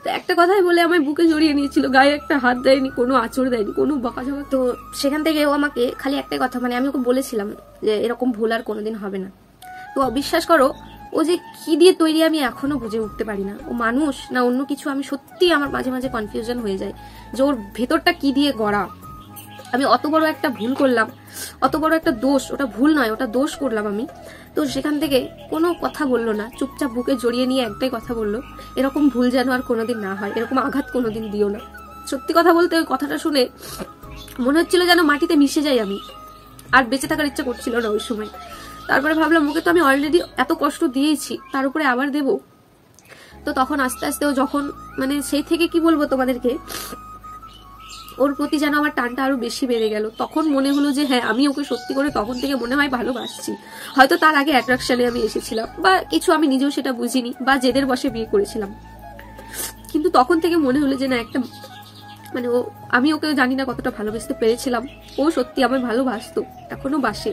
তো একটা কথাই বলে আমায় বুকে জড়িয়ে নিয়েছিল, গায়ে একটা হাত দেয়নি, কোনো আচর দেয়নি, কোনো বকাঝকা। তো সেখান থেকে ও আমাকে খালি একটাই কথা মানে আমি ওকে বলেছিলাম যে এরকম ভুল আর কোনোদিন হবে না। তো বিশ্বাস করো ও যে কি দিয়ে তৈরি আমি এখনও বুঝে উঠতে পারি না। ও মানুষ না অন্য কিছু, আমি সত্যি আমার মাঝে মাঝে কনফিউশন হয়ে যায় যে ওর ভেতরটা কি দিয়ে গড়া। আমি অত বড় একটা ভুল করলাম, অত বড় একটা দোষ, ওটা ভুল নয়, ওটা দোষ করলাম আমি। তো সেখান থেকে কোনো কথা বলল না, চুপচাপ বুকে জড়িয়ে নিয়ে একটাই কথা বলল, এরকম ভুল যেন আর কোনোদিন না হয়, এরকম আঘাত কোনোদিন দিও না। সত্যি কথা বলতে ওই কথাটা শুনে মনে হচ্ছিল যেন মাটিতে মিশে যাই আমি। আর বেঁচে থাকার ইচ্ছা করছিল না ওই সময়। তারপরে ভাবলাম, ওকে তো আমি অলরেডি এত কষ্ট দিয়েছি, তার উপরে আবার দেব? তো তখন আস্তে আস্তে ও যখন মানে সেই থেকে কি বলব তোমাদেরকে, ওর প্রতি যেন আমার টানটা আরও বেশি বেড়ে গেল। তখন মনে হলো যে হ্যাঁ আমি ওকে সত্যি করে তখন থেকে মনে হয় ভালোবাসছি। হয়তো তার আগে অ্যাট্রাকশনে আমি এসেছিলাম, বা কিছু আমি নিজেও সেটা বুঝিনি, বা জেদের বসে বিয়ে করেছিলাম। কিন্তু তখন থেকে মনে হলো যে, না, একটা মানে ও, আমি ওকে জানি না কতটা ভালোবাসতে পেরেছিলাম। ও সত্যি আমায় ভালোবাসতো, এখনও বাসে।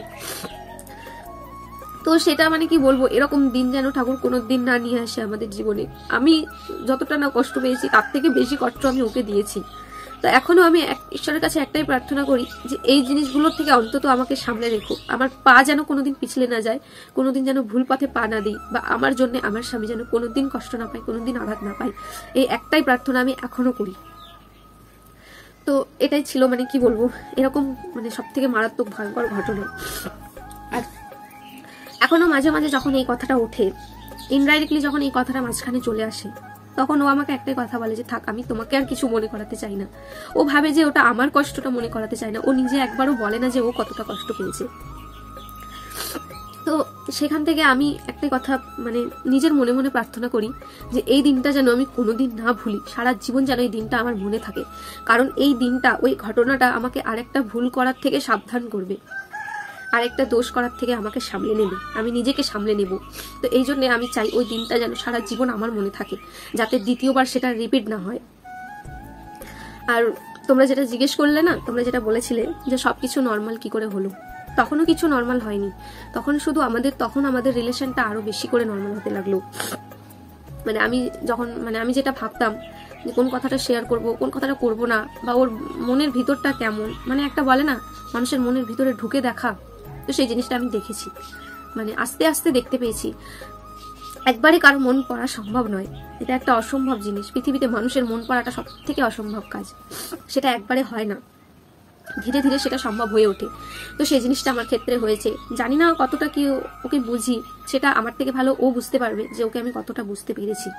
তো সেটা মানে কি বলব, এরকম দিন যেন ঠাকুর কোনো দিন না নিয়ে আসে আমাদের জীবনে। আমি যতটা না কষ্ট পেয়েছি, তার থেকে বেশি কষ্ট আমি ওকে দিয়েছি। তো এখনও আমি ঈশ্বরের কাছে একটাই প্রার্থনা করি যে, এই জিনিসগুলোর থেকে অন্তত আমাকে সামলে রেখো। আমার পা যেন কোনোদিন পিছলে না যায়, কোনোদিন যেন ভুল পথে পা না দিই, বা আমার জন্য আমার স্বামী যেন কোনোদিন কষ্ট না পায়, কোনোদিন আঘাত না পায়। এই একটাই প্রার্থনা আমি এখনও করি। তো এটাই ছিল মানে কি বলব, এরকম মানে সব থেকে মারাত্মক ভয়ঙ্কর ঘটনা। আর এখনও মাঝে মাঝে যখন এই কথাটা ওঠে ইনডাইরেক্টলি যখন এই কথাটা মাঝখানে চলে আসে, তখন ও আমাকে একটাই কথা বলে যে, থাক, আমি তোমাকে আর কিছু মনে করাতে চাই না। ও ভাবে যে, ওটা আমার কষ্টটা মনে করাতে চায় না। ও নিজে একবারও বলে না যে, ও কতটা কষ্ট পেয়েছে। তো সেখান থেকে আমি একটাই কথা মানে নিজের মনে মনে প্রার্থনা করি যে, এই দিনটা যেন আমি কোনোদিন না ভুলি। সারা জীবন যেন এই দিনটা আমার মনে থাকে। কারণ এই দিনটা, ওই ঘটনাটা আমাকে আরেকটা ভুল করার থেকে সাবধান করবে। আরেকটা দোষ করার থেকে আমাকে সামলে নেবে। আমি নিজেকে সামলে নেব। তো এই জন্য আমি চাই ওই দিনটা যেন সারা জীবন আমার মনে থাকে, যাতে দ্বিতীয়বার সেটা রিপিট না হয়। আর তোমরা যেটা জিজ্ঞেস করলে না, তোমরা যেটা বলেছিলে যে সবকিছু নর্মাল কি করে হলো? তখনও কিছু নর্মাল হয়নি। তখন শুধু আমাদের, তখন আমাদের রিলেশনটা আরও বেশি করে নর্মাল হতে লাগল। মানে আমি যখন মানে আমি যেটা ভাবতাম যে কোন কথাটা শেয়ার করব, কোন কথাটা করব না, বা ওর মনের ভিতরটা কেমন মানে একটা বলে না, মানুষের মনের ভিতরে ঢুকে দেখা। তো সেই জিনিসটা আমি দেখেছি। মানে আস্তে আস্তে দেখতে পেয়েছি। একবারে কারও মন পড়া সম্ভব নয়। এটা একটা অসম্ভব জিনিস। পৃথিবীতে মানুষের মন পড়াটা সব থেকে অসম্ভব কাজ। সেটা একবারে হয় না। ধীরে ধীরে সেটা সম্ভব হয়ে ওঠে। তো সেই জিনিসটা আমার ক্ষেত্রে হয়েছে। জানি না কতটা কি ওকে বুঝি। সেটা আমার থেকে ভালো ও বুঝতে পারবে যে ওকে আমি কতটা বুঝতে পেরেছি।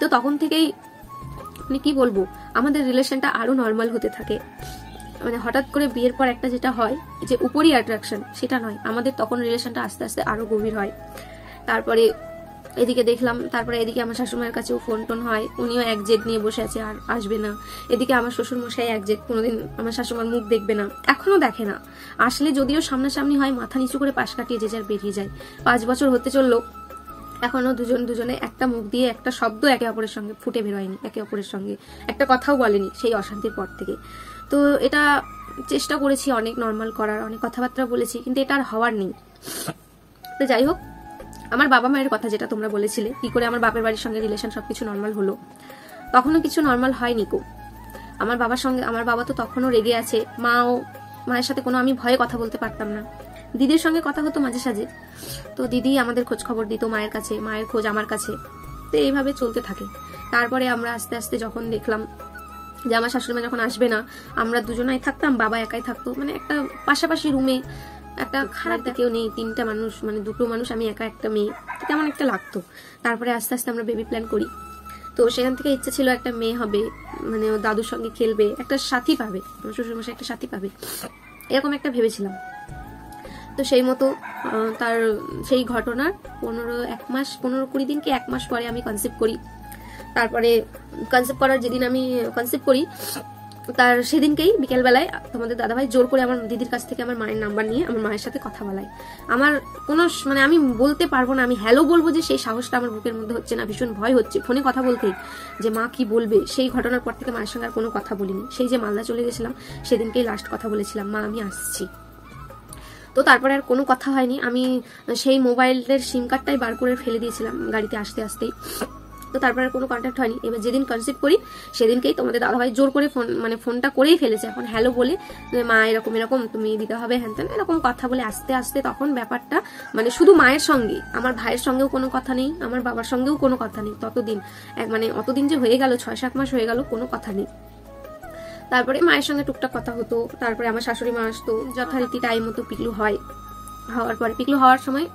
তো তখন থেকেই মানে কি বলব? আমাদের রিলেশনটা আরও নর্মাল হতে থাকে। মানে হঠাৎ করে বিয়ের পর একটা যেটা হয়, যে উপরই অ্যাট্রাকশন সেটা নয়। আমাদের তখন রিলেশনটা আস্তে আস্তে আরও গভীর হয়। তারপরে এদিকে দেখলাম, তারপরে এদিকে আমার শাশুড়িমায়ের কাছেও ফোন টোন হয়। উনিও এক জেদ নিয়ে বসে আছে, আর আসবে না। এদিকে আমার শ্বশুর মশাই এক জেদ, কোনোদিন আমার শাশুড়িমার মুখ দেখবে না। এখনও দেখে না। আসলে যদিও সামনাসামনি হয়, মাথা নিচু করে পাশ কাটিয়ে যে যার বেরিয়ে যায়। পাঁচ বছর হতে চলল। এখনও দুজন দুজনে একটা মুখ দিয়ে, একটা শব্দ একে অপরের সঙ্গে ফুটে বেরোয়নি, একে অপরের সঙ্গে। একটা কথাও বলেনি সেই অশান্তির পর থেকে। তো এটা চেষ্টা করেছি অনেক নর্মাল করার, অনেক কথাবার্তা বলেছি, কিন্তু এটা আর হওয়ার নেই। তো যাই হোক, আমার বাবা মায়ের কথা যেটা তোমরা বলেছিলে, কি করে আমার বাপের বাড়ির সঙ্গে রিলেশন সবকিছু নর্মাল হলো, তখনও কিছু নর্মাল হয়নি কো। আমার বাবার সঙ্গে, আমার বাবা তো তখনও রেগে আছে, মাও, মায়ের সাথে কোনো আমি ভয়ে কথা বলতে পারতাম না। দিদির সঙ্গে কথা হতো মাঝে সাঝে, তো দিদি আমাদের খোঁজ খবর দিত মায়ের কাছে, মায়ের খোঁজ আমার কাছে, তো এইভাবে চলতে থাকে। তারপরে আমরা আস্তে আস্তে যখন দেখলাম যে আমার শাশুড়ি মা যখন আসবে না আমরা দুজনাই থাকতাম বাবা একাই থাকতো। মানে একটা পাশাপাশি রুমে একটা খারাপ কেউ নেই তিনটা মানুষ মানে দুটো মানুষ আমি একা একটা মেয়ে। তো কেমন একটা লাগতো। তারপরে আস্তে আস্তে আমরা বেবি প্ল্যান করি। তো সেখান থেকে ইচ্ছা ছিল একটা মেয়ে হবে মানে ও দাদুর সঙ্গে খেলবে একটা সাথী পাবে আমার শ্বশুরমশাই একটা সাথী পাবে। এরকম একটা ভেবেছিলাম। তো সেই মতো তার সেই ঘটনার পনেরো এক মাস পনেরো কুড়ি দিন কি এক মাস পরে আমি কনসেপ্ট করি। তারপরে কনসেপ্ট করার যেদিন আমি কনসেপ্ট করি, তার সেদিনকেই বিকেলবেলায় তোমাদের দাদাভাই জোর করে আমার দিদির কাছ থেকে আমার মায়ের নাম্বার নিয়ে আমার মায়ের সাথে কথা বলায়। আমার কোনো মানে আমি বলতে পারব না, আমি হ্যালো বলব যে সেই সাহসটা আমার বুকের মধ্যে হচ্ছে না, ভীষণ ভয় হচ্ছে। ফোনে কথা বলতেই যে মা কি বলবে, সেই ঘটনার পর থেকে মায়ের সঙ্গে আর কোনো কথা বলিনি। সেই যে মালদা চলে গেছিলাম, সেদিনকেই লাস্ট কথা বলেছিলাম, মা, আমি আসছি। তো তারপরে আর কোনো কথা হয়নি। আমি সেই মোবাইলের সিম কার্ডটাই বার করে ফেলে দিয়েছিলাম গাড়িতে আসতে আসতেই। তো তারপরে কোনো কন্ট্যাক্ট হয়নি। এবার যেদিন কনসেপ্ট করি, সেদিনকেই তোমাদের দাদাভাই জোর করে ফোন মানে ফোনটা করেই ফেলেছে। এখন হ্যালো বলে মা, এরকম এরকম, তুমি দিতে হবে, হ্যান ত্যান। এরকম কথা বলে আস্তে আস্তে তখন ব্যাপারটা মানে শুধু মায়ের সঙ্গে, আমার ভাইয়ের সঙ্গেও কোনো কথা নেই, আমার বাবার সঙ্গেও কোনো কথা নেই, ততদিন। এক মানে অতদিন যে হয়ে গেল ছয় সাত মাস হয়ে গেল, কোনো কথা নেই। তারপরে মায়ের সঙ্গে টুকটাক কথা হতো, তারপরে আমার শাশুড়ি মা আসতো, যথারীতি টাইম মতো পিকলু হয়। হওয়ার পরে পিকলু হওয়ার সময়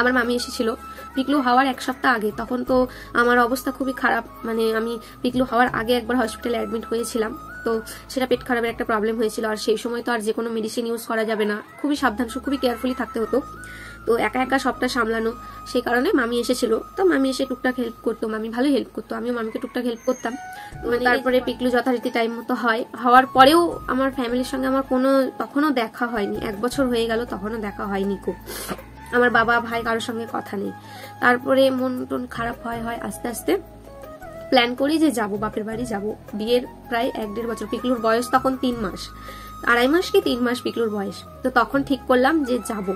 আমার মামি এসেছিল পিকলু হওয়ার এক সপ্তাহ আগে। তখন তো আমার অবস্থা খুবই খারাপ মানে আমি পিকলু হওয়ার আগে একবার হসপিটালে অ্যাডমিট হয়েছিলাম। তো সেটা পেট খারাপের একটা প্রবলেম হয়েছিল আর সেই সময় তো আর যে কোনো মেডিসিন ইউজ করা যাবে না। খুবই সাবধান খুবই কেয়ারফুলি থাকতে হতো। তো একা একা সবটা সামলানো সেই কারণে মামি এসেছিল। তো মামি এসে টুকটাক হেল্প করতো মামি ভালো হেল্প করতো আমিও মামিকে টুকটাক হেল্প করতাম। মানে তারপরে পিকলু যথারীতি টাইম মতো হয়। হওয়ার পরেও আমার ফ্যামিলির সঙ্গে আমার কোনো তখনও দেখা হয়নি। এক বছর হয়ে গেল তখনও দেখা হয়নি খুব। আমার বাবা, ভাই কারোর সঙ্গে কথা নেই। তারপরে মন টন খারাপ হয় হয় আস্তে আস্তে। প্ল্যান করি যে যাব, বাপের বাড়ি যাব। বিয়ের প্রায় এক দেড় বছর। পিকলুর বয়স তখন তিন মাস। আড়াই মাস কি তিন মাস পিকলুর বয়স। তো তখন ঠিক করলাম যে যাব।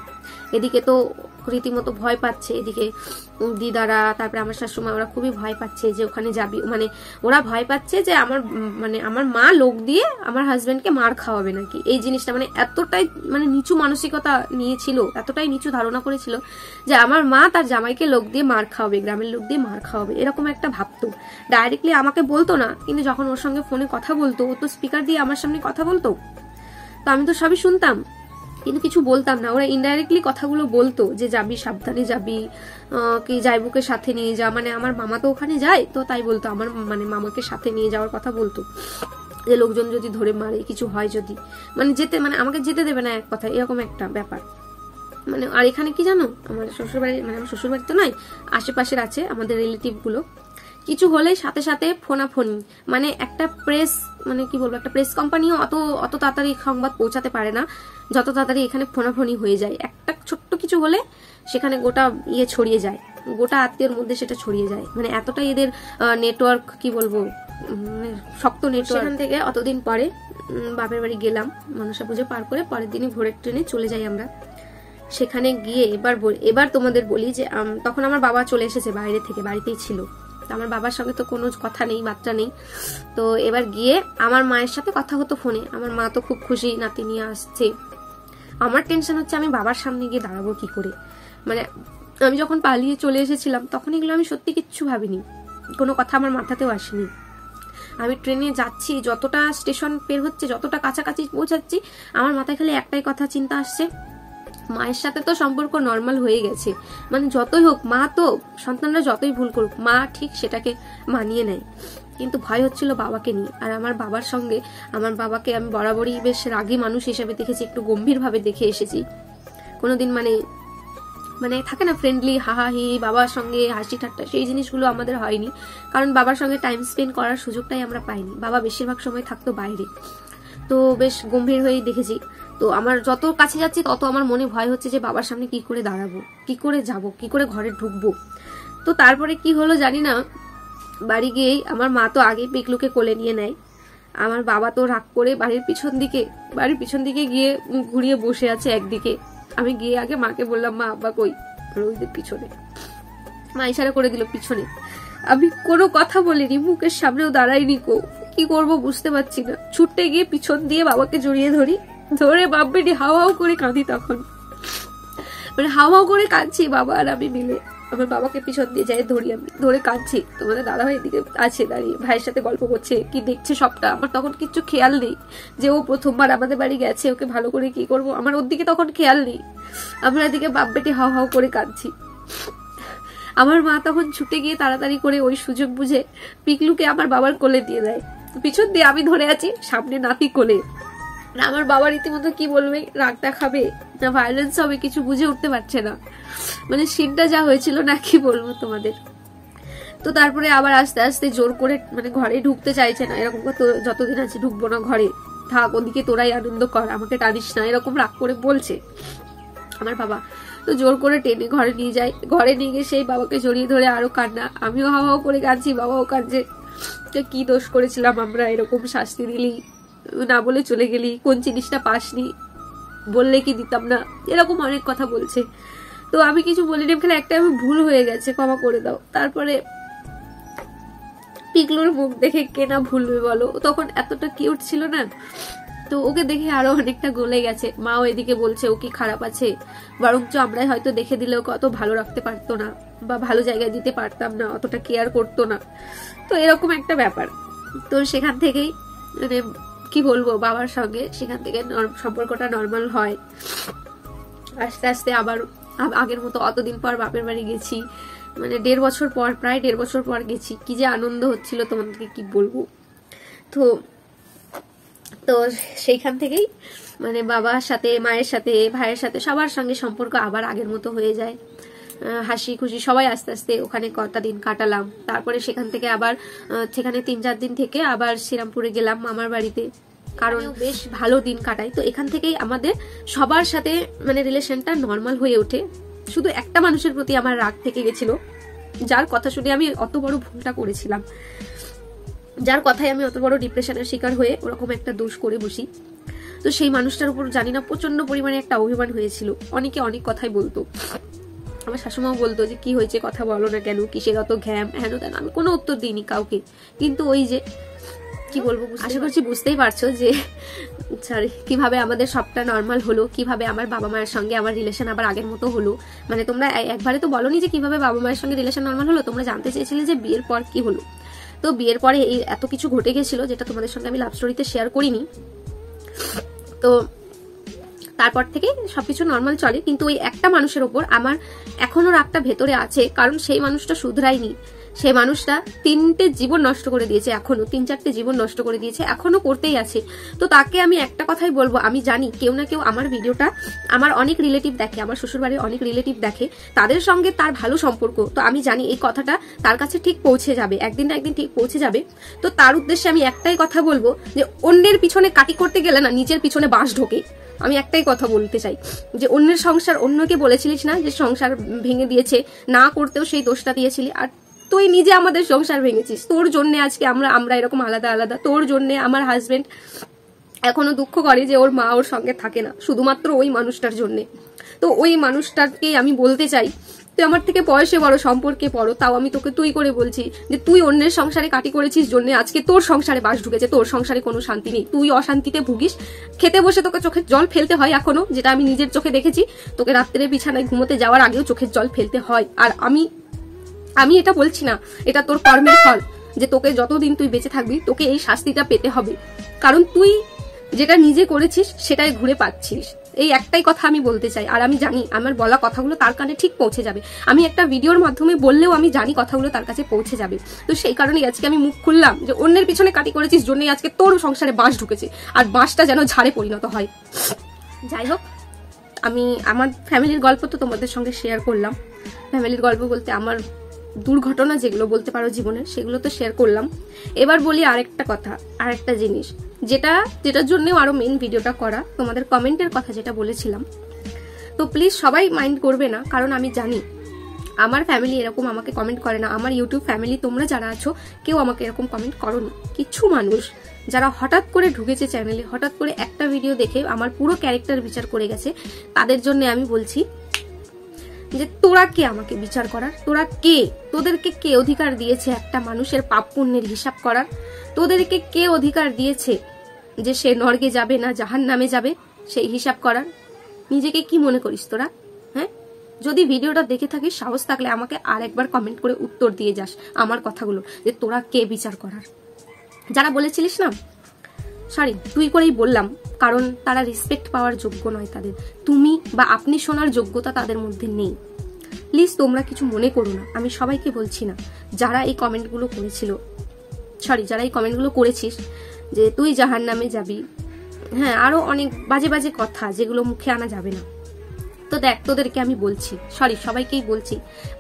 এদিকে তো রীতিমতো ভয় পাচ্ছে এদিকে দিদারা, তারপরে আমার শাশুমা ওরা খুবই ভয় পাচ্ছে যে ওখানে যাবি। মানে ওরা ভয় পাচ্ছে যে আমার মানে আমার মা লোক দিয়ে আমার হাজবেন্ডকে মার খাওয়াবে নাকি? এই জিনিসটা মানে এতটাই মানে নিচু মানসিকতা নিয়েছিল, এতটাই নিচু ধারণা করেছিল যে আমার মা তার জামাইকে লোক দিয়ে মার খাওয়াবে, গ্রামের লোক দিয়ে মার খাওয়াবে। এরকম একটা ভাবতো। ডাইরেক্টলি আমাকে বলতো না, কিন্তু যখন ওর সঙ্গে ফোনে কথা বলতো, ও তো স্পিকার দিয়ে আমার সামনে কথা বলতো। তো আমি তো সবই শুনতাম। কিন্তু কিছু বলতাম না। ওরা ইনডাইরেক্টলি কথাগুলো বলতো যে, যাবি, সাবধানে যাবি কি যাইবুকে সাথে নিয়ে যা। মানে আমার মামা তো ওখানে যায়, তো তাই বলতো। আমার মানে মামাকে সাথে নিয়ে যাওয়ার কথা বলতো। যে, লোকজন যদি ধরে মারে, কিছু হয় যদি। মানে যেতে মানে আমাকে যেতে দেবে না এক কথা এরকম একটা ব্যাপার। মানে আর এখানে কি জানো? আমার শ্বশুরবাড়ি মানে আমার শ্বশুরবাড়ি তো নয় আশেপাশের আছে আমাদের রিলেটিভগুলো। কিছু হলে সাথে সাথে ফোনাফোনি। মানে একটা প্রেস মানে কি বলব, একটা প্রেস কোম্পানিও অত অত তাড়াতাড়ি সংবাদ পৌঁছাতে পারে না, যত তাড়াতাড়ি এখানে ফোনাফোনি হয়ে যায়। একটা ছোট্ট কিছু হলে সেখানে গোটা ইয়ে ছড়িয়ে যায়, গোটা আত্মীয়র মধ্যে সেটা ছড়িয়ে যায়। মানে এতটাই এদের নেটওয়ার্ক কি বলব মানে শক্ত নেটওয়ার্ক সেখান থেকে অতদিন পরে বাপের বাড়ি গেলাম, মনসা পুজো পার করে পরের দিনই ভোরের ট্রেনে চলে যাই আমরা। সেখানে গিয়ে এবার এবার তোমাদের বলি যে তখন আমার বাবা চলে এসেছে বাইরে থেকে, বাড়িতেই ছিল। আমার বাবার সঙ্গে তো কোনো কথা নেই, বাচ্চা নেই। তো এবার গিয়ে আমার মায়ের সাথে কথা হতো ফোনে। আমার মা তো খুব খুশি, নাতি নিয়ে আসছে। আমার টেনশন হচ্ছে আমি বাবার সামনে গিয়ে দাঁড়াবো কি করে? মানে আমি যখন পালিয়ে চলে এসেছিলাম, তখন এগুলো আমি সত্যি কিচ্ছু ভাবিনি। কোনো কথা আমার মাথাতেও আসেনি। আমি ট্রেনে যাচ্ছি, যতটা স্টেশন পের হচ্ছে, যতটা কাছাকাছি পৌঁছাচ্ছি, আমার মাথায় খালি একটাই কথা চিন্তা আসছে মায়ের সাথে তো সম্পর্ক নর্মাল হয়ে গেছে। মানে যতই হোক, মা তো সন্তানরা যতই ভুল করুক, মা ঠিক সেটাকে মানিয়ে নেয়। কিন্তু ভয় হচ্ছিল বাবাকে নিয়ে। আর আমার বাবার সঙ্গে আমার বাবাকে আমি বরাবরই বেশ রাগী মানুষ হিসেবে দেখেছি, একটু গম্ভীরভাবে দেখে এসেছি। কোনোদিন মানে মানে থাকে না ফ্রেন্ডলি হাহাহি, বাবার সঙ্গে হাসি ঠাট্টা, সেই জিনিসগুলো আমাদের হয়নি। কারণ বাবার সঙ্গে টাইম স্পেন্ড করার সুযোগটাই আমরা পাইনি। বাবা বেশিরভাগ সময় থাকতো বাইরে। তো বেশ গম্ভীর হয়েই দেখেছি। তো আমার যত কাছে যাচ্ছি, তত আমার মনে ভয় হচ্ছে যে বাবার সামনে কি করে দাঁড়াবো, কি করে যাব, কি করে ঘরে ঢুকবো। তো তারপরে কি হলো জানি না, বাড়ি গিয়েই আমার মা তো আগেই পিকলুকে কোলে নিয়ে নেয়। আমার বাবা তো রাগ করে বাড়ির পিছন দিকে, বাড়ির পিছন দিকে গিয়ে ঘুরিয়ে বসে আছে একদিকে। আমি গিয়ে আগে মাকে বললাম, মা, আব্বা কই? যে পিছনে। মা ইশারা করে দিল, পিছনে। আমি কোনো কথা বলিনি, মুখের সামনেও দাঁড়াইনি কো। কি করব বুঝতে পারছি না। ছুটতে গিয়ে পিছন দিয়ে বাবাকে জড়িয়ে ধরি। ধরে বাপ বেটি হাও হাও করে কাঁদি তখন। মানে হাও হাও করে কাঁদছি বাবা আর আমি মিলে। আমার বাবাকে পিছন দিয়ে যাই, ধরি আমি, ধরে কাঁদছি। তোমাদের দাদা ভাই এদিকে আছে দাঁড়িয়ে, ভাইয়ের সাথে গল্প করছে, কি দেখছে সবটা? আমার তখন কিচ্ছু খেয়াল নেই যে ও প্রথমবার আমাদের বাড়ি গেছে, ওকে ভালো করে কি করব? আমার ওর দিকে তখন খেয়াল নেই। আমরা এদিকে বাপ বেটি হাও হাও করে কাঁদছি। আমার মা তখন ছুটে গিয়ে তাড়াতাড়ি করে ওই সুযোগ বুঝে পিকলুকে আমার বাবার কোলে দিয়ে দেয়। পিছন দিয়ে আমি ধরে আছি, সামনে নাতি কোলে। না আমার বাবা রীতিমতো কি বলবে, রাগ দেখাবে, না ভায়োলেন্স হবে কিছু বুঝে উঠতে পারছে না। মানে সিনটা যা হয়েছিল না কি বলব তোমাদের। তো তারপরে আবার আস্তে আস্তে জোর করে মানে ঘরে ঢুকতে চাইছে না, এরকম যতদিন আছে ঢুকবো না ঘরে। থাক, ওদিকে তোরাই আনন্দ কর, আমাকে টানিস না, এরকম রাগ করে বলছে আমার বাবা। তো জোর করে টেনে ঘরে নিয়ে যায়। ঘরে নিয়ে গিয়ে সেই বাবাকে জড়িয়ে ধরে আরও কান্না। আমিও হাওয়া হাওয়া করে কাঁদছি, বাবাও কাঁদছে। কি দোষ করেছিলাম আমরা, এরকম শাস্তি দিলি। না বলে চলে গেলি, কোন জিনিসটা পাসনি? বললে কি দিতাম না? এরকম অনেক কথা বলছে। তো আমি কিছু বলিনি খালি একটা আমি ভুল হয়ে গেছে, ক্ষমা করে দাও। তারপরে পিকলুর মুখ দেখে কেনা ভুলবে বলো? তখন এতটা কিউট ছিল না, তো ওকে দেখে আরও অনেকটা গলে গেছে। মাও এদিকে বলছে, ও কি খারাপ আছে? বরঞ্চ আমরাই হয়তো দেখে দিলে ওকে অত ভালো রাখতে পারতো না, বা ভালো জায়গায় দিতে পারতাম না, অতটা কেয়ার করতো না। তো এরকম একটা ব্যাপার। তো সেখান থেকেই মানে কি বলব বাবার সঙ্গে? সেখান থেকে সম্পর্কটা নর্মাল হয়। আস্তে আস্তে আবার আগের মতো অতদিন পর বাপের বাড়ি গেছি। মানে দেড় বছর পর, প্রায় দেড় বছর পর গেছি। কি যে আনন্দ হচ্ছিল তোমাদেরকে কি বলব? তো তো সেইখান থেকেই মানে বাবার সাথে, মায়ের সাথে, ভাইয়ের সাথে সবার সঙ্গে সম্পর্ক আবার আগের মতো হয়ে যায়। হাসি খুশি সবাই আস্তে আস্তে ওখানে কটা দিন কাটালাম। তারপরে সেখান থেকে আবার সেখানে তিন চার দিন থেকে আবার শ্রীরামপুরে গেলাম মামার বাড়িতে। কারণ বেশ ভালো দিন কাটাই। তো এখান থেকেই আমাদের সবার সাথে মানে রিলেশনটা নর্মাল হয়ে ওঠে। শুধু একটা মানুষের প্রতি আমার রাগ থেকে গেছিল। যার কথা শুনে আমি অত বড় ভুলটা করেছিলাম। যার কথায় আমি অত বড় ডিপ্রেশনের শিকার হয়ে ওরকম একটা দোষ করে বসি। তো সেই মানুষটার উপর জানি না প্রচণ্ড পরিমাণে একটা অভিমান হয়েছিল। অনেকে অনেক কথাই বলতো। আমার শাশুমাও বলতো যে কি হয়েছে? কথা বলো না কেন? কিসের অত ঘ্যাম? হেন তেন আমি কোনো উত্তর দিইনি কাউকে। কিন্তু ওই যে কি বলব আশা করছি বুঝতেই পারছ যে সরি কীভাবে আমাদের সবটা নর্মাল হলো কীভাবে আমার বাবা মায়ের সঙ্গে আমার রিলেশন আবার আগের মতো হলো। মানে তোমরা একবারে তো বলনি যে কীভাবে বাবা মায়ের সঙ্গে রিলেশন নর্মাল হলো তোমরা জানতে চেয়েছিলে যে বিয়ের পর কি হলো। তো বিয়ের পরে এই এত কিছু ঘটে গেছিল যেটা তোমাদের সঙ্গে আমি লাভ স্টোরিতে শেয়ার করিনি। তো তারপর থেকে সবকিছু নর্মাল চলে, কিন্তু ওই একটা মানুষের ওপর আমার এখনও রাগটা ভেতরে আছে, কারণ সেই মানুষটা শুধরায়নি। সেই মানুষটা তিনটে জীবন নষ্ট করে দিয়েছে এখনও, তিন চারটে জীবন নষ্ট করে দিয়েছে, এখনও করতেই আছে। তো তাকে আমি একটা কথাই বলব, আমি জানি কেউ না কেউ আমার ভিডিওটা, আমার অনেক রিলেটিভ দেখে, আমার শ্বশুরবাড়ির অনেক রিলেটিভ দেখে, তাদের সঙ্গে তার ভালো সম্পর্ক। তো আমি জানি এই কথাটা তার কাছে ঠিক পৌঁছে যাবে, একদিন না একদিন ঠিক পৌঁছে যাবে। তো তার উদ্দেশ্যে আমি একটাই কথা বলব, যে অন্যের পিছনে কাটি করতে গেলে না, নিজের পিছনে বাঁশ ঢোকে। আমি একটাই কথা বলতে চাই, যে অন্যের সংসার অন্যকে বলেছিলিস না যে সংসার ভেঙে দিয়েছে, না করতেও সেই দোষটা দিয়েছিলি? আর তুই নিজে আমাদের সংসার ভেঙেছিস। তোর জন্যে আজকে আমরা আমরা এরকম আলাদা আলাদা। তোর জন্যে আমার হাজবেন্ড এখনও দুঃখ করে যে ওর মা ওর সঙ্গে থাকে না, শুধুমাত্র ওই মানুষটার জন্যে। তো ওই মানুষটাকে আমি বলতে চাই তুই আমার থেকে বয়সে বড়, সম্পর্কে পড়ো তাও আমি তোকে তুই করে বলছি যে তুই অন্যের সংসারে কাটি করেছিস জন্য আজকে তোর সংসারে বাস ঢুকেছে, তোর সংসারে কোনো শান্তি নেই। তুই অশান্তিতে ভুগিস। খেতে বসে তোকে চোখের জল ফেলতে হয় এখনও, যেটা আমি নিজের চোখে দেখেছি। তোকে রাত্রে বিছানায় ঘুমোতে যাওয়ার আগেও চোখের জল ফেলতে হয়। আর আমি আমি এটা বলছি না, এটা তোর কর্মের ফল যে তোকে যতদিন তুই বেঁচে থাকবি, তোকে এই শাস্তিটা পেতে হবে। কারণ তুই যেটা নিজে করেছিস, সেটাই ঘুরে পাচ্ছিস। এই একটাই কথা আমি বলতে চাই, আর আমি জানি আমার বলা কথাগুলো তার কানে ঠিক পৌঁছে যাবে। আমি একটা ভিডিওর মাধ্যমে বললেও আমি জানি কথাগুলো তার কাছে পৌঁছে যাবে। তো সেই কারণেই আজকে আমি মুখ খুললাম যে অন্যের পিছনে কাটি করেছিস জন্যই আজকে তোর সংসারে বাঁশ ঢুকেছে, আর বাঁশটা যেন ঝাড়ে পরিণত হয়। যাই হোক, আমি, আমার ফ্যামিলির গল্প তো তোমাদের সঙ্গে শেয়ার করলাম। ফ্যামিলির গল্প বলতে আমার দুর্ঘটনা যেগুলো বলতে পারো জীবনের সেগুলো তো শেয়ার করলাম। এবার বলি আরেকটা কথা, আরেকটা জিনিস, যেটা, যেটার জন্যও আরও মেন ভিডিওটা করা, তোমাদের কমেন্টের কথা যেটা বলেছিলাম। তো প্লিজ সবাই মাইন্ড করবে না, কারণ আমি জানি, আমার ফ্যামিলি এরকম আমাকে কমেন্ট করে না, আমার ইউটিউব ফ্যামিলি তোমরা যারা আছো, কেউ আমাকে এরকম কমেন্ট করো না। কিছু মানুষ, যারা হঠাৎ করে ঢুকেছে চ্যানেলে হঠাৎ করে একটা ভিডিও দেখে আমার পুরো ক্যারেক্টার বিচার করে গেছে, তাদের জন্য আমি বলছি যে তোরা কে আমাকে বিচার করার? তোরা কে? তোদেরকে কে অধিকার দিয়েছে একটা মানুষের পাপ পুণ্যের হিসাব করার? তোদেরকে কে অধিকার দিয়েছে যে সে নর্গে যাবে না জাহান নামে যাবে সেই হিসাব করার? নিজেকে কি মনে করিস তোরা? হ্যাঁ? যদি ভিডিওটা দেখে থাকিস, সাহস থাকলে আমাকে আর একবার কমেন্ট করে উত্তর দিয়ে যাস আমার কথাগুলো, যে তোরা কে বিচার করার? যারা বলেছিলিস না সরি তুই করেই বললাম, কারণ তারা রেসপেক্ট পাওয়ার যোগ্য নয় তাদের। তুমি বা আপনি শোনার যোগ্যতা তাদের মধ্যে নেই। প্লিজ তোমরা কিছু মনে করো না, আমি সবাইকে বলছি না। যারা এই কমেন্টগুলো করেছিল সরি যারা এই কমেন্টগুলো করেছিস যে তুই জাহার নামে যাবি হ্যাঁ আরও অনেক বাজে বাজে কথা যেগুলো মুখে আনা যাবে না। তো দেখ, তোদেরকে আমি বলছি সরি সবাইকেই বলছি,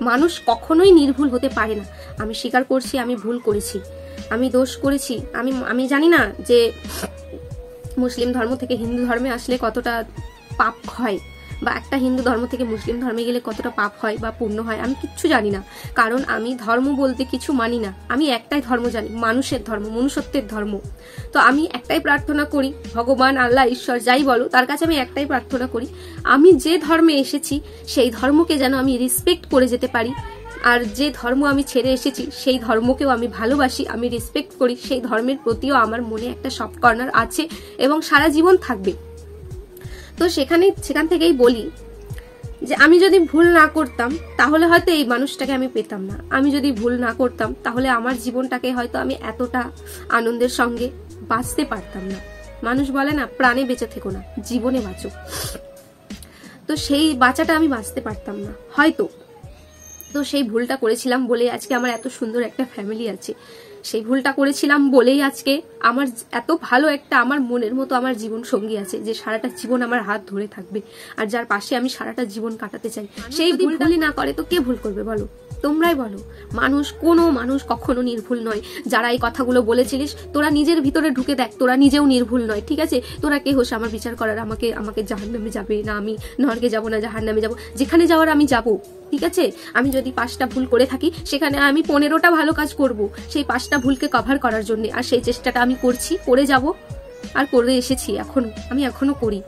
মানুষ কখনোই নির্ভুল হতে পারে না। আমি স্বীকার করছি, আমি ভুল করেছি। আমি দোষ করেছি। আমি আমি জানি না যে মুসলিম ধর্ম থেকে হিন্দু ধর্মে আসলে কতটা পাপ হয় বা একটা হিন্দু ধর্ম থেকে মুসলিম ধর্মে গেলে কতটা পাপ হয় বা পূর্ণ হয়, আমি কিচ্ছু জানি না। কারণ আমি ধর্ম বলতে কিছু মানি না। আমি একটাই ধর্ম জানি, মানুষের ধর্ম, মনুষ্যত্বের ধর্ম। তো আমি একটাই প্রার্থনা করি, ভগবান, আল্লাহ, ঈশ্বর যাই বলো, তার কাছে আমি একটাই প্রার্থনা করি, আমি যে ধর্মে এসেছি, সেই ধর্মকে যেন আমি রেসপেক্ট করে যেতে পারি আর যে ধর্ম আমি ছেড়ে এসেছি, সেই ধর্মকেও আমি ভালোবাসি, আমি রেসপেক্ট করি, সেই ধর্মের প্রতিও আমার মনে একটা সফট কর্নার আছে এবং সারা জীবন থাকবে। তো সেখানে, সেখান থেকেই বলি যে আমি যদি ভুল না করতাম, তাহলে হয়তো এই মানুষটাকে আমি পেতাম না। আমি যদি ভুল না করতাম, তাহলে আমার জীবনটাকে হয়তো আমি এতটা আনন্দের সঙ্গে বাঁচতে পারতাম না। মানুষ বলে না, প্রাণে বেঁচে থেকো না, জীবনে বাঁচো। তো সেই বাঁচাটা আমি বাঁচতে পারতাম না। হয়তো তো সেই ভুলটা করেছিলাম বলে আজকে আমার এত সুন্দর একটা ফ্যামিলি আছে। সেই ভুলটা করেছিলাম বলেই আজকে আমার এত ভালো একটা আমার মনের মতো আমার জীবন সঙ্গী আছে যে সারাটা জীবন আমার হাত ধরে থাকবে। আর যার পাশে আমি সারাটা জীবন কাটাতে চাই। সেই ভুলই না করে তো কে ভুল করবে বলো? তোমরাই বলো। মানুষ কোনো মানুষ কখনো নির্ভুল নয়। যারা এই কথাগুলো বলেছিলিস তোরা নিজের ভিতরে ঢুকে দেখ তোরা নিজেও নির্ভুল নয় ঠিক আছে? তোরা কে হোস? আমার বিচার করার আমাকে আমাকে জাহান নামে যাবে না আমি নরকে যাব না জাহান নামে যাব। যেখানে যাওয়ার আমি যাব। ঠিক আছে? আমি যদি পাঁচটা ভুল করে থাকি, সেখানে আমি পনেরোটা ভালো কাজ করব। সেই পাঁচটা ভুলকে কভার করার জন্য। আর সেই চেষ্টাটা আমি করছি, করে যাব। আর করে এসেছি এখনও। আমি এখনও করি।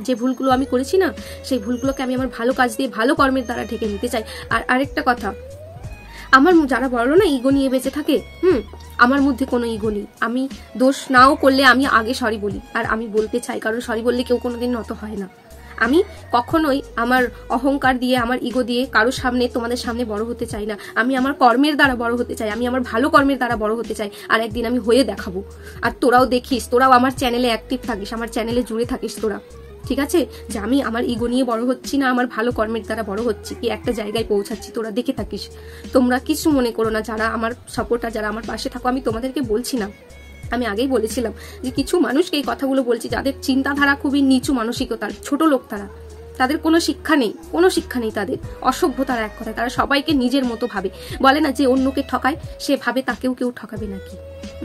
যে ভুলগুলো আমি করেছি না, সেই ভুলগুলোকে আমি আমার ভালো কাজ দিয়ে, ভালো কর্মের দ্বারা ঢেকে নিতে চাই। আর আরেকটা কথা, আমার যারা বড় না ইগো নিয়ে বেঁচে থাকে, হুম? আমার মধ্যে কোনো ইগো নেই। আমি দোষ নাও করলে আমি আগে সরি বলি। আর আমি বলতে চাই, কারণ সরি বললে কেউ কোনোদিন নত হয় না। আমি কখনোই আমার অহংকার দিয়ে, আমার ইগো দিয়ে কারোর সামনে, তোমাদের সামনে বড় হতে চাই না। আমি আমার কর্মের দ্বারা বড় হতে চাই, আমি আমার ভালো কর্মের দ্বারা বড় হতে চাই। আর একদিন আমি হয়ে দেখাবো। আর তোরাও দেখিস, তোরাও আমার চ্যানেলে অ্যাক্টিভ থাকিস, আমার চ্যানেলে জুড়ে থাকিস তোরা। ঠিক আছে? যে আমি আমার ইগো নিয়ে বড় হচ্ছি না, আমার ভালো কর্মের দ্বারা বড় হচ্ছি, কি একটা জায়গায় পৌঁছাচ্ছি, তোরা দেখে থাকিস। তোমরা কিছু মনে করো না, যারা আমার সাপোর্টার যারা আমার পাশে থাকো, আমি তোমাদেরকে বলছি না। আমি আগেই বলেছিলাম যে কিছু মানুষকে এই কথাগুলো বলছি যাদের চিন্তাধারা খুবই নিচু মানসিকতার, ছোট লোক তারা। তাদের কোনো শিক্ষা নেই, কোনো শিক্ষা নেই তাদের। অসভ্যতার এক কথায়, তারা সবাইকে নিজের মতো ভাবে। বলে না যে অন্যকে ঠকায়, সে ভাবে তাকেও কেউ ঠকাবে নাকি?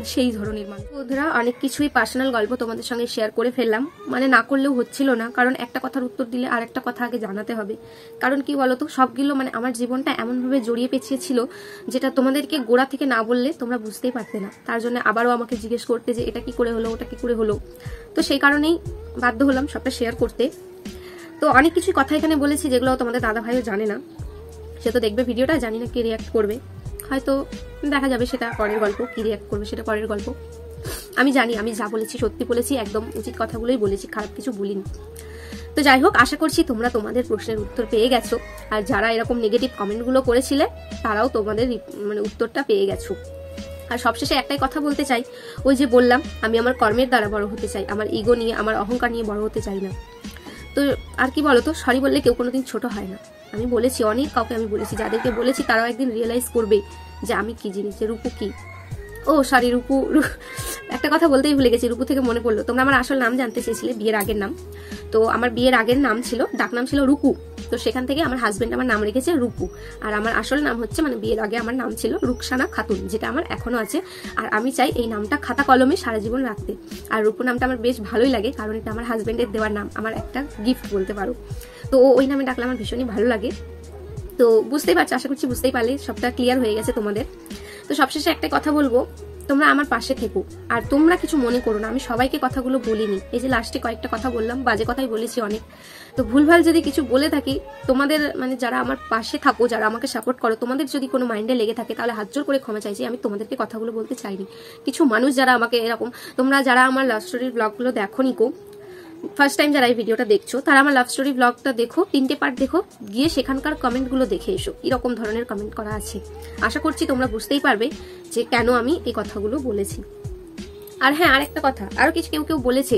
সেই ধরনের মানুষ। বন্ধুরা, অনেক কিছুই পার্সোনাল গল্প তোমাদের সঙ্গে শেয়ার করে ফেললাম। মানে না করলেও হচ্ছিল না, কারণ একটা কথার উত্তর দিলে আর একটা কথা আগে জানাতে হবে। কারণ কি বলতো, সবগুলো মানে আমার জীবনটা এমনভাবে জড়িয়ে পেঁচিয়েছিল যেটা তোমাদেরকে গোড়া থেকে না বললে তোমরা বুঝতেই পারতে না। তার জন্য আবারও আমাকে জিজ্ঞেস করতে যে, এটা কি করে হলো? ওটা কি করে হলো? তো সেই কারণেই বাধ্য হলাম সবটা শেয়ার করতে। তো অনেক কিছু কথা এখানে বলেছি যেগুলো তোমাদের দাদা ভাইও জানে না। সে তো দেখবে ভিডিওটা, জানি না কি রিয়াক্ট করবে। হয়তো দেখা যাবে সেটা পরের গল্প, কি রিয়াক্ট করবে সেটা পরের গল্প। আমি জানি, আমি যা বলেছি, সত্যি বলেছি, একদম উচিত কথাগুলোই বলেছি, খারাপ কিছু বলিনি। তো যাই হোক, আশা করছি তোমরা তোমাদের প্রশ্নের উত্তর পেয়ে গেছো। আর যারা এরকম নেগেটিভ কমেন্টগুলো করেছিলে, তারাও তোমাদের মানে উত্তরটা পেয়ে গেছো। আর সবশেষে একটাই কথা বলতে চাই, ওই যে বললাম, আমি আমার কর্মের দ্বারা বড় হতে চাই, আমার ইগো নিয়ে, আমার অহংকার নিয়ে বড় হতে চাই না। তো আর কি বলতো? সরি বললে কেউ কোনোদিন ছোট হয় না। আমি বলেছি, অনেক কাউকে আমি বলেছি, যাদেরকে বলেছি তারাও একদিন রিয়েলাইজ করবে যে আমি কি জিনিস কী কি। ও সরি রূপু একটা কথা বলতেই ভুলে গেছি, রূপু থেকে মনে পড়ল। তোমরা আমার আসল নাম জানতে চেয়েছিলে, বিয়ের আগের নাম। তো আমার বিয়ের আগের নাম ছিল ডাক নাম ছিল রুকু তো সেখান থেকে আমার হাজবেন্ড আমার নাম রেখেছে রূপু। আর আমার আসল নাম হচ্ছে মানে বিয়ের আগে আমার নাম ছিল রুকসানা খাতুন, যেটা আমার এখনও আছে। আর আমি চাই এই নামটা খাতা কলমে সারা জীবন রাখতে। আর রূপু নামটা আমার বেশ ভালোই লাগে, কারণ এটা আমার হাজবেন্ডের দেওয়ার নাম। আমার একটা গিফট বলতে পারো। তো ওই নামে ডাকলে আমার ভীষণই ভালো লাগে। তো বুঝতেই পারছ, আশা করছি বুঝতেই পারলে, সবটা ক্লিয়ার হয়ে গেছে তোমাদের। তো সবশেষে একটা কথা বলব, তোমরা আমার পাশে থেকো। আর তোমরা কিছু মনে করো না, আমি সবাইকে কথাগুলো বলিনি। এই যে লাস্টে কয়েকটা কথা বললাম, বাজে কথাই বলেছি অনেক। তো ভুলভাল যদি কিছু বলে থাকি, তোমাদের মানে যারা আমার পাশে থাকো, যারা আমাকে সাপোর্ট করো, তোমাদের যদি কোনো মাইন্ডে লেগে থাকে, তাহলে হাত জোর করে ক্ষমা চাইছি, আমি তোমাদেরকে কথাগুলো বলতে চাইনি। কিছু মানুষ যারা আমাকে এরকম, তোমরা যারা আমার লাভ স্টোরির ব্লগগুলো দেখো নিকো ফার্স্ট টাইম যারা এই ভিডিওটা দেখছ, তারা আমার লাভ স্টোরি ব্লগটা দেখো, তিনটে পার্ট দেখো, গিয়ে সেখানকার কমেন্টগুলো দেখে এসো। এরকম ধরনের কমেন্ট করা আছে। আশা করছি তোমরা বুঝতেই পারবে যে কেন আমি এই কথাগুলো বলেছি। আর হ্যাঁ আর একটা কথা আরও কিছু কেউ কেউ বলেছে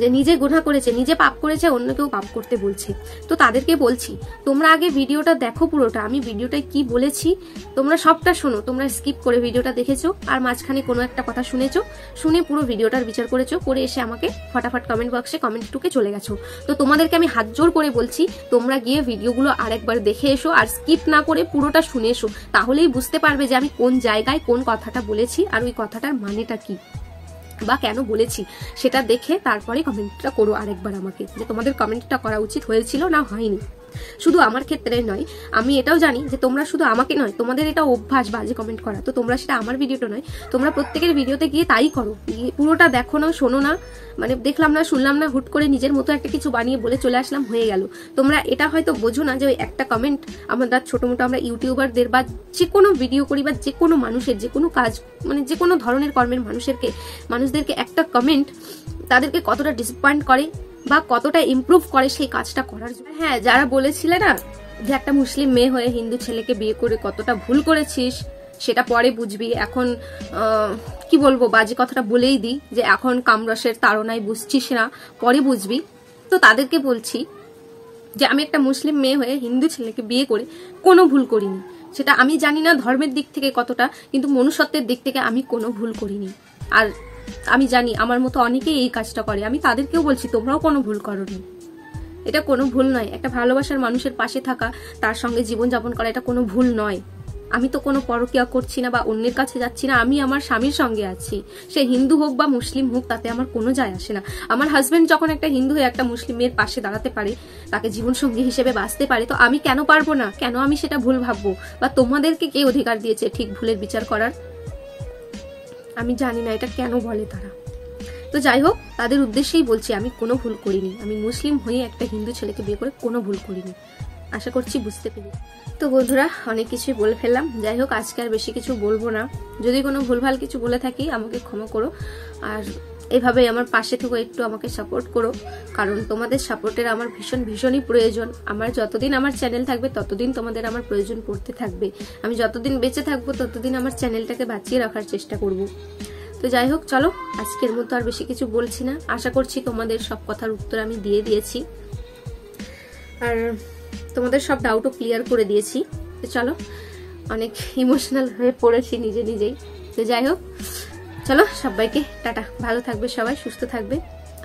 যে নিজে গুণা করেছে, নিজে পাপ করেছে অন্য কেউ পাপ করতে বলছে। তো তাদেরকে বলছি, তোমরা আগে ভিডিওটা দেখো পুরোটা। আমি ভিডিওটায় কি বলেছি, তোমরা সবটা শোনো। তোমরা স্কিপ করে ভিডিওটা দেখেছ, আর মাঝখানে কোনো একটা কথা শুনেছো, শুনে পুরো ভিডিওটার বিচার করেছ, করে এসে আমাকে ফটাফট কমেন্ট বক্সে কমেন্ট টুকে চলে গেছো। তো তোমাদেরকে আমি হাত জোর করে বলছি, তোমরা গিয়ে ভিডিওগুলো আরেকবার দেখে এসো, আর স্কিপ না করে পুরোটা শুনে এসো। তাহলেই বুঝতে পারবে যে আমি কোন জায়গায় কোন কথাটা বলেছি, আর ওই কথাটার মানেটা কি। বা কেন বলেছি সেটা দেখে তারপরে কমেন্টটা করো আরেকবার আমাকে যে তোমাদের কমেন্টটা করা উচিত হয়েছিল না হয়নি। শুধু আমার ক্ষেত্রে নয়, আমি এটাও জানি যে তোমরা শুধু আমাকে নয়, তোমাদের এটা অভ্যাস বাজে কমেন্ট করা। তো তোমরা সেটা আমার ভিডিওটা নয়, তোমরা প্রত্যেকের ভিডিওতে গিয়ে তাই করো। পুরোটা দেখো না, শোনো না মানে দেখলাম না, শুনলাম না, হুট করে নিজের মতো একটা কিছু বানিয়ে বলে চলে আসলাম, হয়ে গেল। তোমরা এটা হয়তো বোঝো না যে ওই একটা কমেন্ট আমরা ছোট মোটো আমরা ইউটিউবারদের বা যে কোনো ভিডিও করি বা যে কোনো মানুষের যে কোনো কাজ মানে যে কোনো ধরনের কর্মের মানুষেরকে, মানুষদেরকে একটা কমেন্ট তাদেরকে কতটা ডিসঅ্যাপয়েন্ট করে বা কতটা ইমপ্রুভ করে সেই কাজটা করার জন্য। হ্যাঁ যারা বলেছিলে না যে একটা মুসলিম মেয়ে হয়ে হিন্দু ছেলেকে বিয়ে করে কতটা ভুল করেছিস, সেটা পরে বুঝবি। এখন কি বলব, বাজে কথাটা বলেই দিই যে এখন কামরসের তাড়নায় বুঝছিস না, পরে বুঝবি। তো তাদেরকে বলছি যে আমি একটা মুসলিম মেয়ে হয়ে হিন্দু ছেলেকে বিয়ে করে কোনো ভুল করিনি। সেটা আমি জানি না ধর্মের দিক থেকে কতটা, কিন্তু মনুষ্যত্বের দিক থেকে আমি কোনো ভুল করিনি। আর আমি জানি, আমার মতো অনেকেই এই কাজটা করে। আমি তাদেরকেও বলছি, তোমরাও কোনো ভুল করনি। এটা কোনো ভুল নয়। একটা ভালোবাসার মানুষের পাশে থাকা, তার সঙ্গে জীবনযাপন করা, এটা কোনো ভুল নয়। আমি তো কোনো পরকিয়া করছি না বা অন্যের কাছে যাচ্ছি না, আমি আমার স্বামীর সঙ্গে আছি। সে হিন্দু হোক বা মুসলিম হোক, তাতে আমার কোনো যায় আসে না। আমার হাজব্যান্ড যখন একটা হিন্দু হয়ে একটা মুসলিমের পাশে দাঁড়াতে পারে, তাকে জীবনসঙ্গী হিসেবে বাঁচতে পারে, তো আমি কেন পারব না? কেন আমি সেটা ভুল ভাববো? বা তোমাদেরকে কে অধিকার দিয়েছে ঠিক ভুলের বিচার করার? আমি জানি না এটা কেন বলে তারা। তো যাই হোক, তাদের উদ্দেশ্যেই বলছি, আমি কোনো ভুল করিনি। আমি মুসলিম হয়ে একটা হিন্দু ছেলেকে বিয়ে করে কোনো ভুল করিনি। আশা করছি বুঝতে পেরে তো বন্ধুরা, অনেক কিছুই বলে ফেললাম। যাই হোক, আজকে আর বেশি কিছু বলব না। যদি কোনো ভুলভাল কিছু বলে থাকি, আমাকে ক্ষমা করো। আর এভাবেই আমার পাশে থেকে একটু আমাকে সাপোর্ট করো। কারণ তোমাদের সাপোর্টের আমার ভীষণ, ভীষণই প্রয়োজন। আমার যতদিন আমার চ্যানেল থাকবে, ততদিন তোমাদের আমার প্রয়োজন পড়তে থাকবে। আমি যতদিন বেঁচে থাকব, ততদিন আমার চ্যানেলটাকে বাঁচিয়ে রাখার চেষ্টা করব। তো যাই হোক, চলো, আজকের মতো আর বেশি কিছু বলছি না। আশা করছি তোমাদের সব কথার উত্তর আমি দিয়ে দিয়েছি। আর তোমাদের সব ডাউটও ক্লিয়ার করে দিয়েছি। তো চলো, অনেক ইমোশনাল হয়ে পড়েছি নিজে নিজেই। তো যাই হোক চলো, সবাইকে টাটা। ভালো থাকবে সবাই, সুস্থ থাকবে।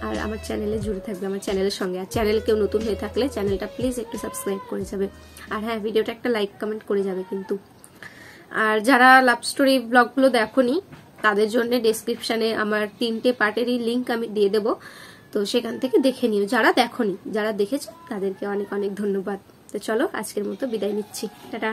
আর আমার চ্যানেলে জুড়ে থাকবে আমার চ্যানেলের সঙ্গে। আর চ্যানেল কেউ নতুন হয়ে থাকলে চ্যানেলটা প্লিজ একটু সাবস্ক্রাইব করে যাবে। আর হ্যাঁ ভিডিওটা একটা লাইক কমেন্ট করে যাবে কিন্তু। আর যারা লাভ স্টোরি ব্লগগুলো দেখোনি, তাদের জন্য ডেসক্রিপশনে আমার তিনটে পার্টেরই লিঙ্ক আমি দিয়ে দেবো। তো সেখান থেকে দেখে নিও। যারা দেখোনি, যারা দেখেছ, তাদেরকে অনেক অনেক ধন্যবাদ। তো চলো, আজকের মতো বিদায় নিচ্ছি। টাটা।